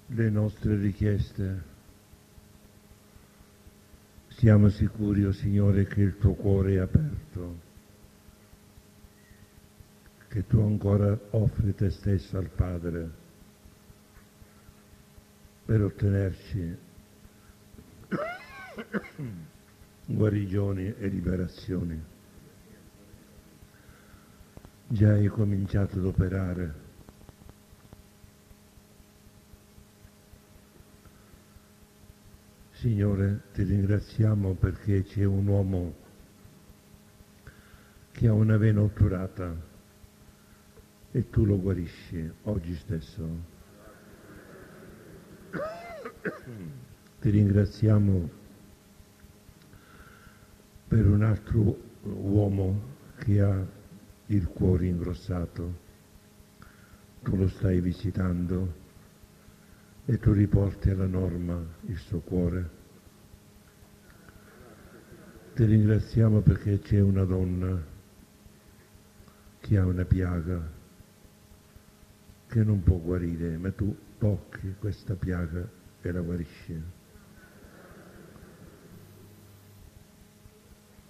le nostre richieste. Siamo sicuri, o oh Signore, che il tuo cuore è aperto, che tu ancora offri te stesso al Padre per ottenerci (coughs) guarigioni e liberazioni. Già hai cominciato ad operare Signore, ti ringraziamo perché c'è un uomo che ha una vena otturata e tu lo guarisci oggi stesso. Ti ringraziamo per un altro uomo che ha il cuore ingrossato, tu lo stai visitando e tu riporti alla norma il suo cuore. Ti ringraziamo perché c'è una donna che ha una piaga che non può guarire, ma tu tocchi questa piaga e la guarisci.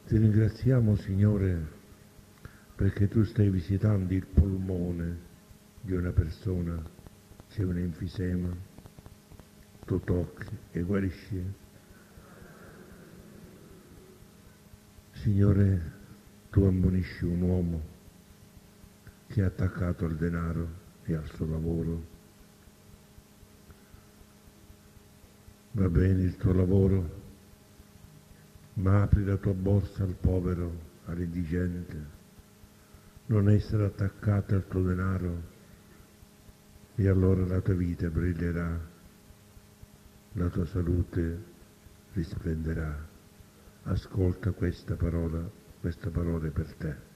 Ti ringraziamo Signore perché tu stai visitando il polmone di una persona, c'è un enfisema, tu tocchi e guarisci. Signore, tu ammonisci un uomo che è attaccato al denaro e al suo lavoro. Va bene il tuo lavoro, ma apri la tua borsa al povero, all'indigente. Non essere attaccato al tuo denaro e allora la tua vita brillerà, la tua salute risplenderà. Ascolta questa parola, questa parola è per te.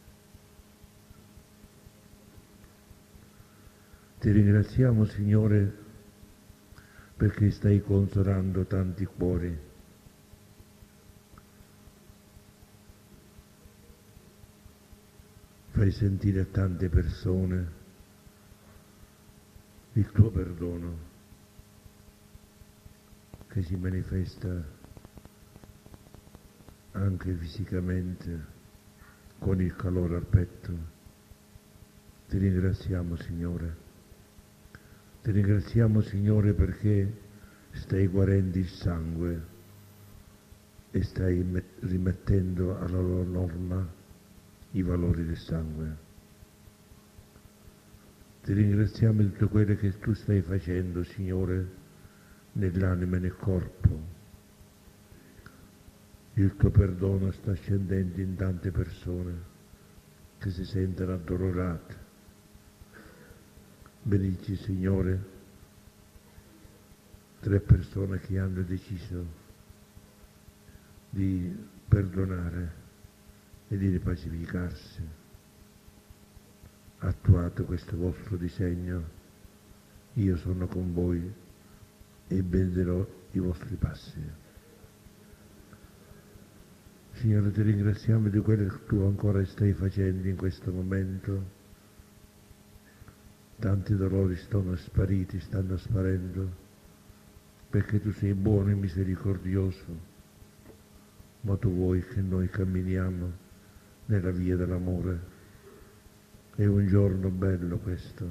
Ti ringraziamo Signore perché stai consolando tanti cuori. Fai sentire a tante persone il tuo perdono che si manifesta anche fisicamente, con il calore al petto. Ti ringraziamo Signore. Ti ringraziamo Signore perché stai guarendo il sangue e stai rimettendo alla loro norma i valori del sangue. Ti ringraziamo di tutto quello che tu stai facendo, Signore, nell'anima e nel corpo il tuo perdono sta scendendo in tante persone che si sentono addolorate. Benedici, Signore, tre persone che hanno deciso di perdonare e di ripacificarsi. Attuate questo vostro disegno, io sono con voi e benderò i vostri passi. Signore, ti ringraziamo di quello che tu ancora stai facendo in questo momento. Tanti dolori sono spariti, stanno sparendo, perché tu sei buono e misericordioso, ma tu vuoi che noi camminiamo nella via dell'amore. È un giorno bello questo,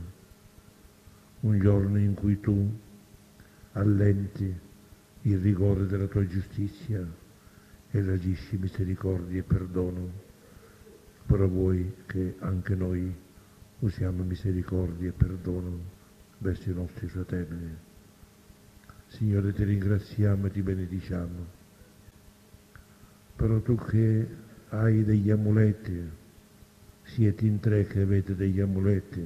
un giorno in cui tu allenti il rigore della tua giustizia e reagisci misericordia e perdono, però vuoi che anche noi usiamo misericordia e perdono verso i nostri fratelli. Signore, ti ringraziamo e ti benediciamo. Però tu che hai degli amuleti, siete in tre che avete degli amuleti,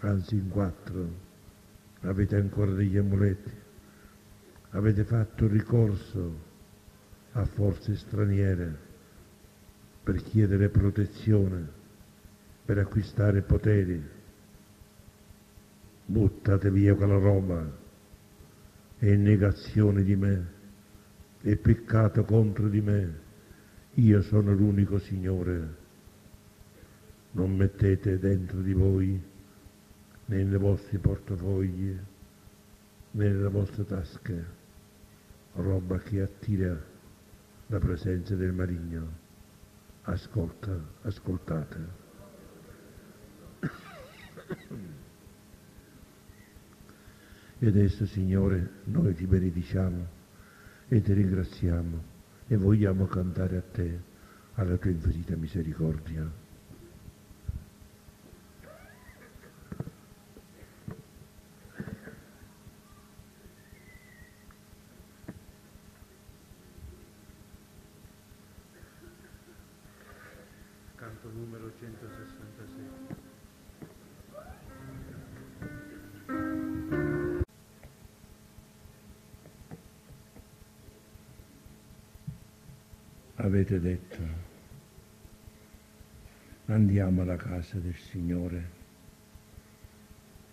anzi in quattro, avete ancora degli amuleti, avete fatto ricorso a forze straniere per chiedere protezione, per acquistare poteri. Buttate via quella roba, è negazione di me, è peccato contro di me, io sono l'unico Signore. Non mettete dentro di voi, nei vostri portafogli, nelle vostre tasche, roba che attira la presenza del maligno. Ascolta, ascoltate. E adesso, Signore, noi ti benediciamo e ti ringraziamo e vogliamo cantare a te, alla tua infinita misericordia. Andiamo alla casa del Signore.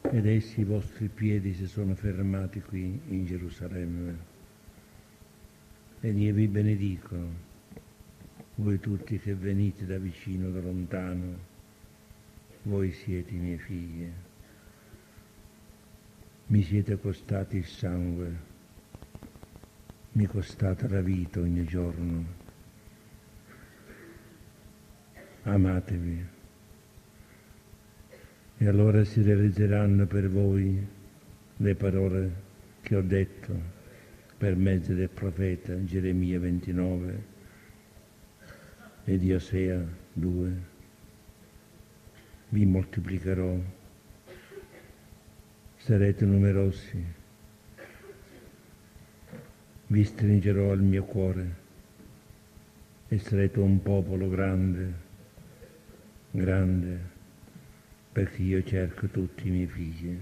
Ed essi i vostri piedi si sono fermati qui in Gerusalemme. Ed io vi benedico, voi tutti che venite da vicino, da lontano, voi siete i miei figli. Mi siete costati il sangue, mi costate la vita ogni giorno amatevi. E allora si realizzeranno per voi le parole che ho detto per mezzo del profeta Geremia 29 e di Osea 2. Vi moltiplicherò, sarete numerosi, vi stringerò al mio cuore e sarete un popolo grande grande perché io cerco tutti i miei figli.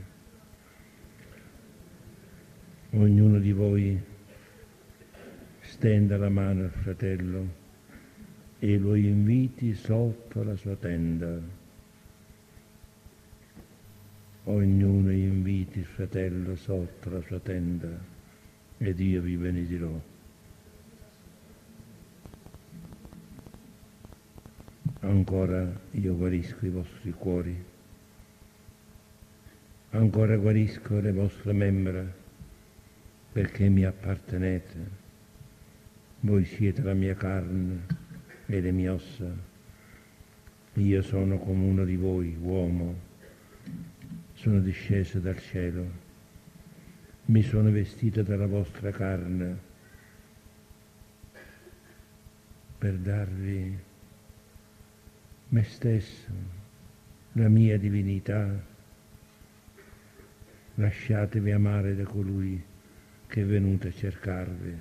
Ognuno di voi stenda la mano al fratello e lo inviti sotto la sua tenda. Ognuno inviti il fratello sotto la sua tenda ed io vi benedirò. Ancora io guarisco i vostri cuori, ancora guarisco le vostre membra perché mi appartenete. Voi siete la mia carne e le mie ossa. Io sono come uno di voi, uomo. Sono disceso dal cielo. Mi sono vestito della vostra carne per darvi me stesso, la mia divinità. Lasciatevi amare da colui che è venuto a cercarvi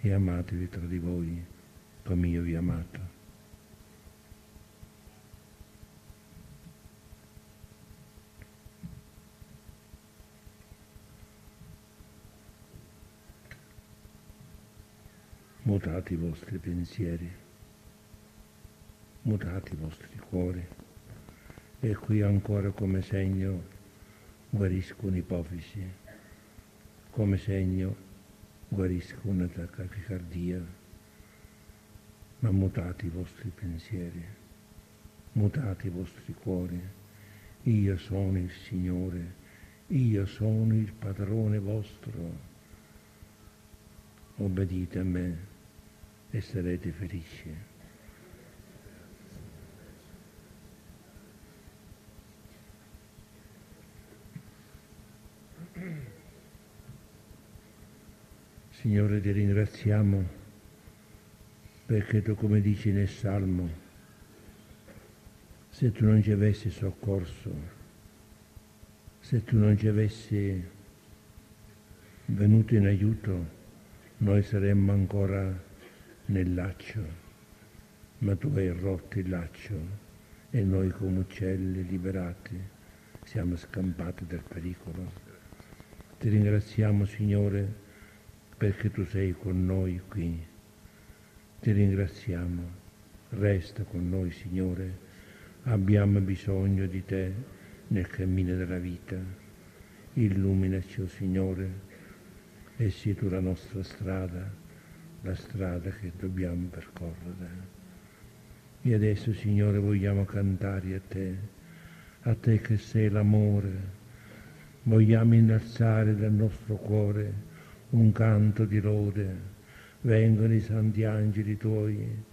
e amatevi tra di voi come io vi ho amato. Mutate i vostri pensieri mutate i vostri cuori. E qui ancora come segno guarisco un'ipofisi, come segno guarisco una tachicardia, ma mutate i vostri pensieri, mutate i vostri cuori. Io sono il Signore, io sono il padrone vostro. Obbedite a me e sarete felici. Signore ti ringraziamo perché tu come dici nel Salmo, se tu non ci avessi soccorso, se tu non ci avessi venuto in aiuto, noi saremmo ancora nel laccio, ma tu hai rotto il laccio e noi come uccelli liberati siamo scampati dal pericolo. Ti ringraziamo Signore perché tu sei con noi qui. Ti ringraziamo. Resta con noi, Signore. Abbiamo bisogno di te nel cammino della vita. Illuminaci, oh Signore, e sii tu la nostra strada, la strada che dobbiamo percorrere. E adesso, Signore, vogliamo cantare a te, a te che sei l'amore. Vogliamo innalzare dal nostro cuore un canto di lode. Vengono i santi angeli tuoi,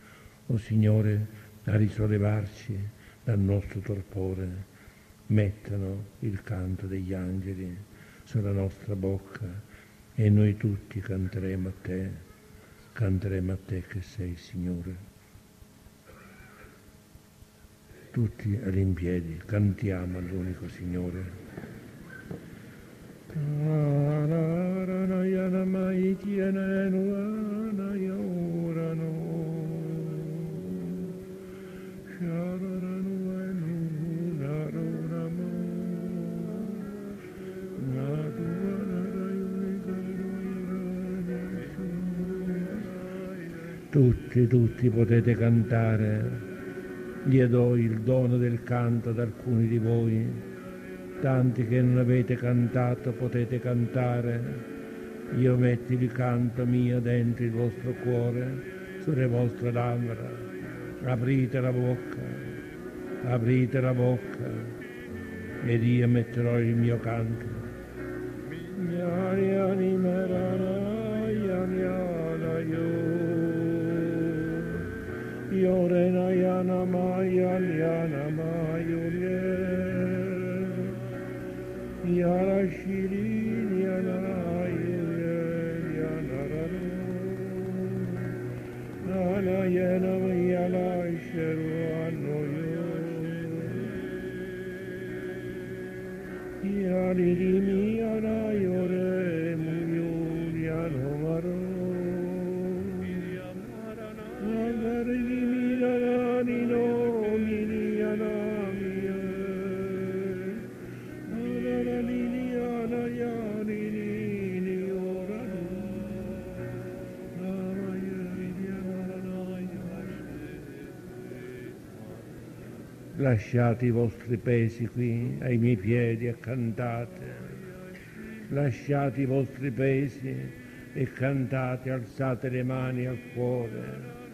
o oh Signore, a risollevarci dal nostro torpore. Mettano il canto degli angeli sulla nostra bocca e noi tutti canteremo a te, canteremo a te che sei Signore. Tutti all'impiedi cantiamo all'unico Signore. Tutti, tutti potete cantare. Gli do il dono del canto ad alcuni di voi, tanti che non avete cantato potete cantare. Io metti il canto mio dentro il vostro cuore, sulle vostre labbra. Aprite la bocca, aprite la bocca, ed io metterò il mio canto. Yanara şirin yanara yanar Nala yanam yala şervan oyun. Yaririm Lasciate i vostri pesi qui ai miei piedi e cantate. Lasciate i vostri pesi e cantate, alzate le mani al cuore.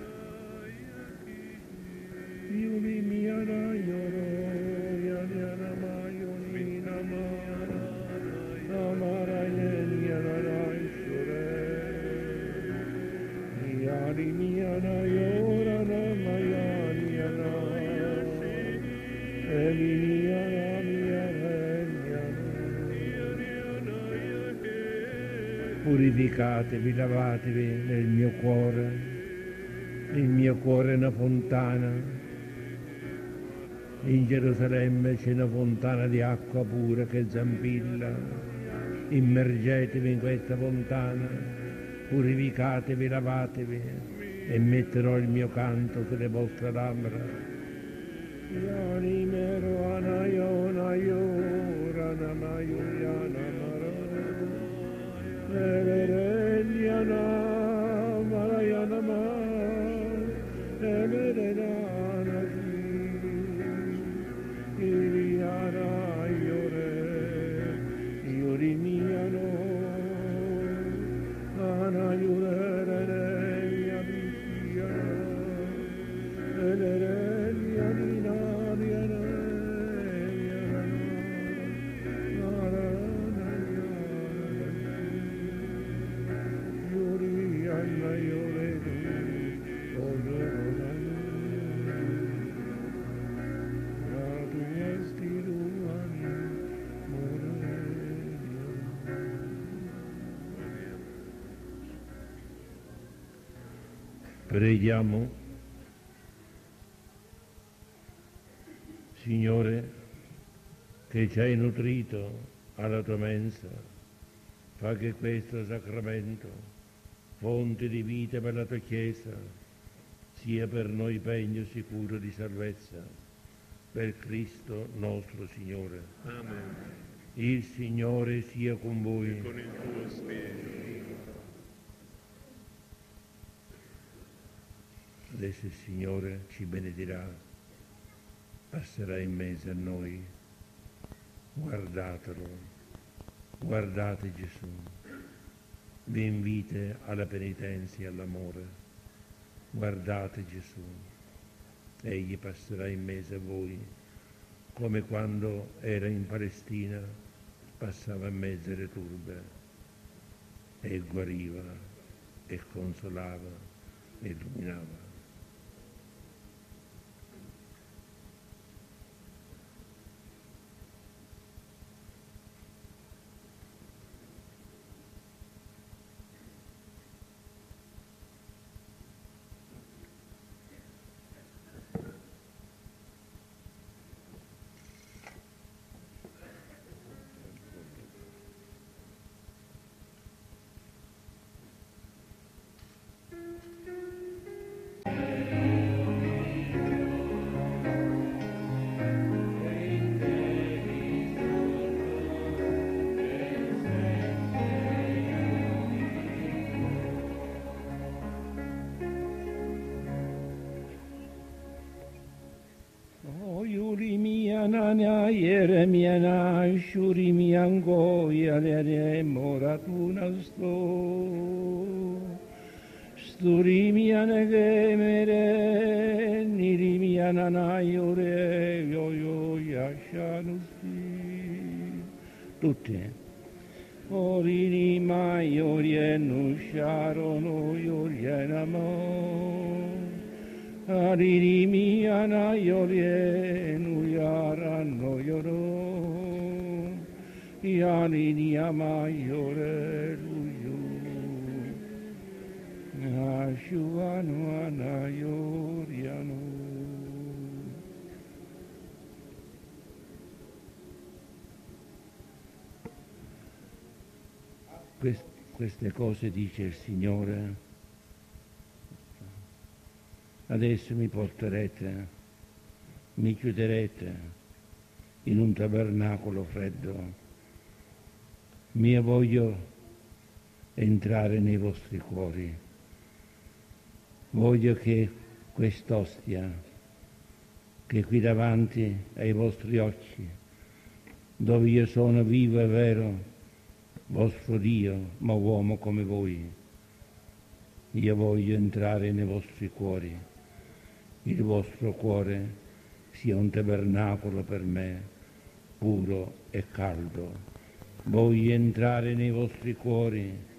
Purificatevi, lavatevi nel mio cuore, il mio cuore è una fontana. In Gerusalemme c'è una fontana di acqua pura che zampilla. Immergetevi in questa fontana, purificatevi, lavatevi e metterò il mio canto sulle vostre labbra. Anayona Sarah. Ci hai nutrito alla tua mensa, fa che questo sacramento, fonte di vita per la tua Chiesa, sia per noi pegno sicuro di salvezza, per Cristo nostro Signore. Amen. Il Signore sia con voi. Con il tuo spirito. Adesso il Signore ci benedirà, passerà in mezzo a noi. Guardatelo, guardate Gesù, vi invita alla penitenza e all'amore. Guardate Gesù, egli passerà in mezzo a voi, come quando era in Palestina, passava in mezzo alle turbe e guariva e consolava e illuminava. Eremiana şurimiyango yalere moratunasto Sturimiana gemere nirimiana nayore yoyo yaşanusti Tutte Orini maiore nusharono yoryenamo Aririmiana yoryenamo Yarini ama yoreluyu Ashuanu ana yoriano Quest- queste cose dice il Signore. Adesso mi porterete, mi chiuderete in un tabernacolo freddo. Mio voglio entrare nei vostri cuori. Voglio che quest'ostia, che qui davanti ai vostri occhi, dove io sono vivo e vero, vostro Dio, ma uomo come voi. Io voglio entrare nei vostri cuori, il vostro cuore sia un tabernacolo per me, puro e caldo voglio entrare nei vostri cuori.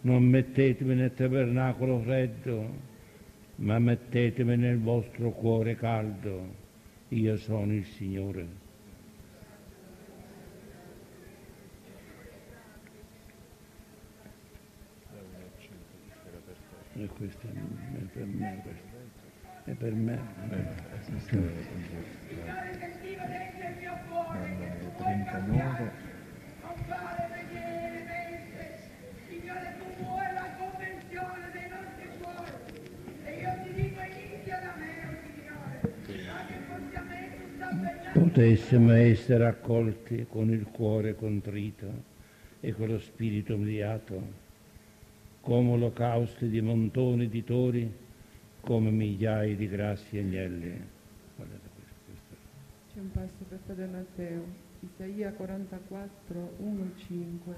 Non mettetemi nel tabernacolo freddo, ma mettetemi nel vostro cuore caldo. Io sono il Signore. E questo è per me, questo è per me. Eh, 39 Potessimo essere accolti con il cuore contrito e con lo spirito umiliato, come olocausti di montoni di tori, come migliaia di grassi agnelli. C'è un passo per Padre Matteo, Isaia 44, 1, 5.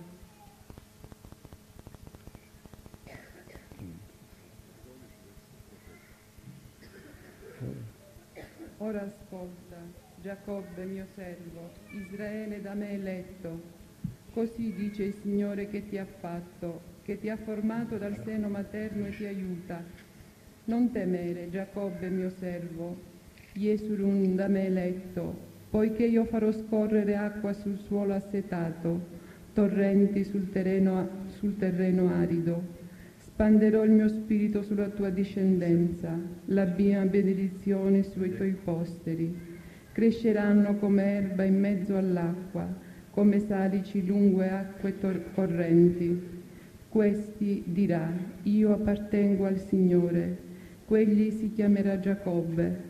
Ora ascolta, Giacobbe mio servo, Israele da me eletto. Così dice il Signore che ti ha fatto, che ti ha formato dal seno materno e ti aiuta. Non temere, Giacobbe mio servo, Jesurun da me eletto, poiché io farò scorrere acqua sul suolo assetato, torrenti sul terreno, sul terreno arido. Spanderò il mio spirito sulla tua discendenza, la mia benedizione sui tuoi posteri. Cresceranno come erba in mezzo all'acqua, come salici lungo acque correnti. Questi dirà, io appartengo al Signore, quegli si chiamerà Giacobbe,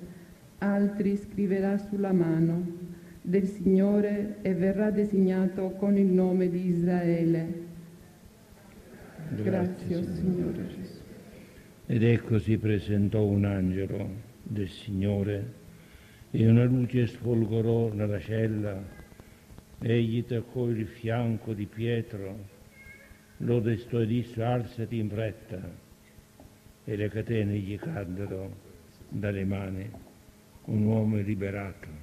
altri scriverà sulla mano del Signore e verrà designato con il nome di Israele. Grazie, oh Signore Gesù. Ed ecco si presentò un angelo del Signore e una luce sfolgorò nella cella. Egli toccò il fianco di Pietro, lo destò e disse alzati in fretta e le catene gli caddero dalle mani. Un uomo liberato.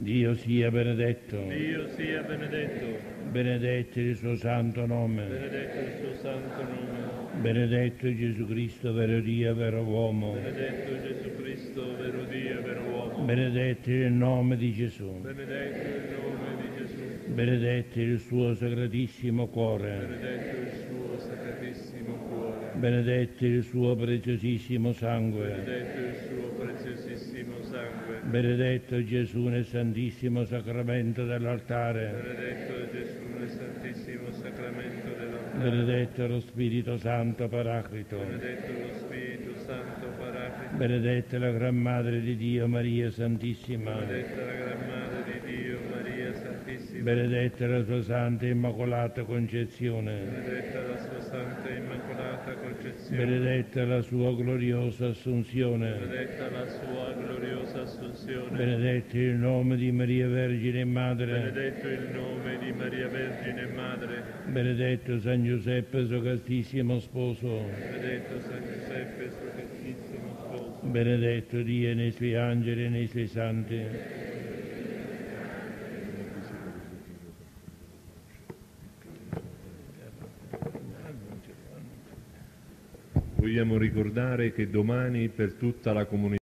Dio sia benedetto, Dio sia benedetto, benedetto il suo santo nome. benedetto il suo santo nome, Benedetto Gesù Cristo, vero Dio, vero uomo. benedetto Gesù Cristo, vero Dio vero uomo, Benedetto il nome di Gesù. benedetto il nome di Gesù, Benedetto il suo sacratissimo cuore. benedetto il suo Benedetto il suo preziosissimo sangue. benedetto il suo preziosissimo sangue, Benedetto Gesù nel santissimo sacramento dell'altare. benedetto Gesù nel santissimo sacramento dell'altare, Benedetto lo Spirito Santo Paraclito. benedetto lo Spirito Santo Paraclito, Benedetta la Gran Madre di Dio Maria Santissima. benedetta la Gran Madre di Dio, Maria Santissima, Benedetta la sua Santa Immacolata Concezione. benedetta la sua Santa Immacolata Concezione, Benedetta la sua gloriosa Assunzione. benedetta la sua gloriosa Assunzione, Benedetto il nome di Maria Vergine e Madre. benedetto il nome di Maria Vergine Madre, Benedetto San Giuseppe, suo castissimo sposo. benedetto San Giuseppe, suo castissimo sposo, Benedetto Dio nei suoi angeli e nei suoi santi. Vogliamo ricordare che domani per tutta la comunità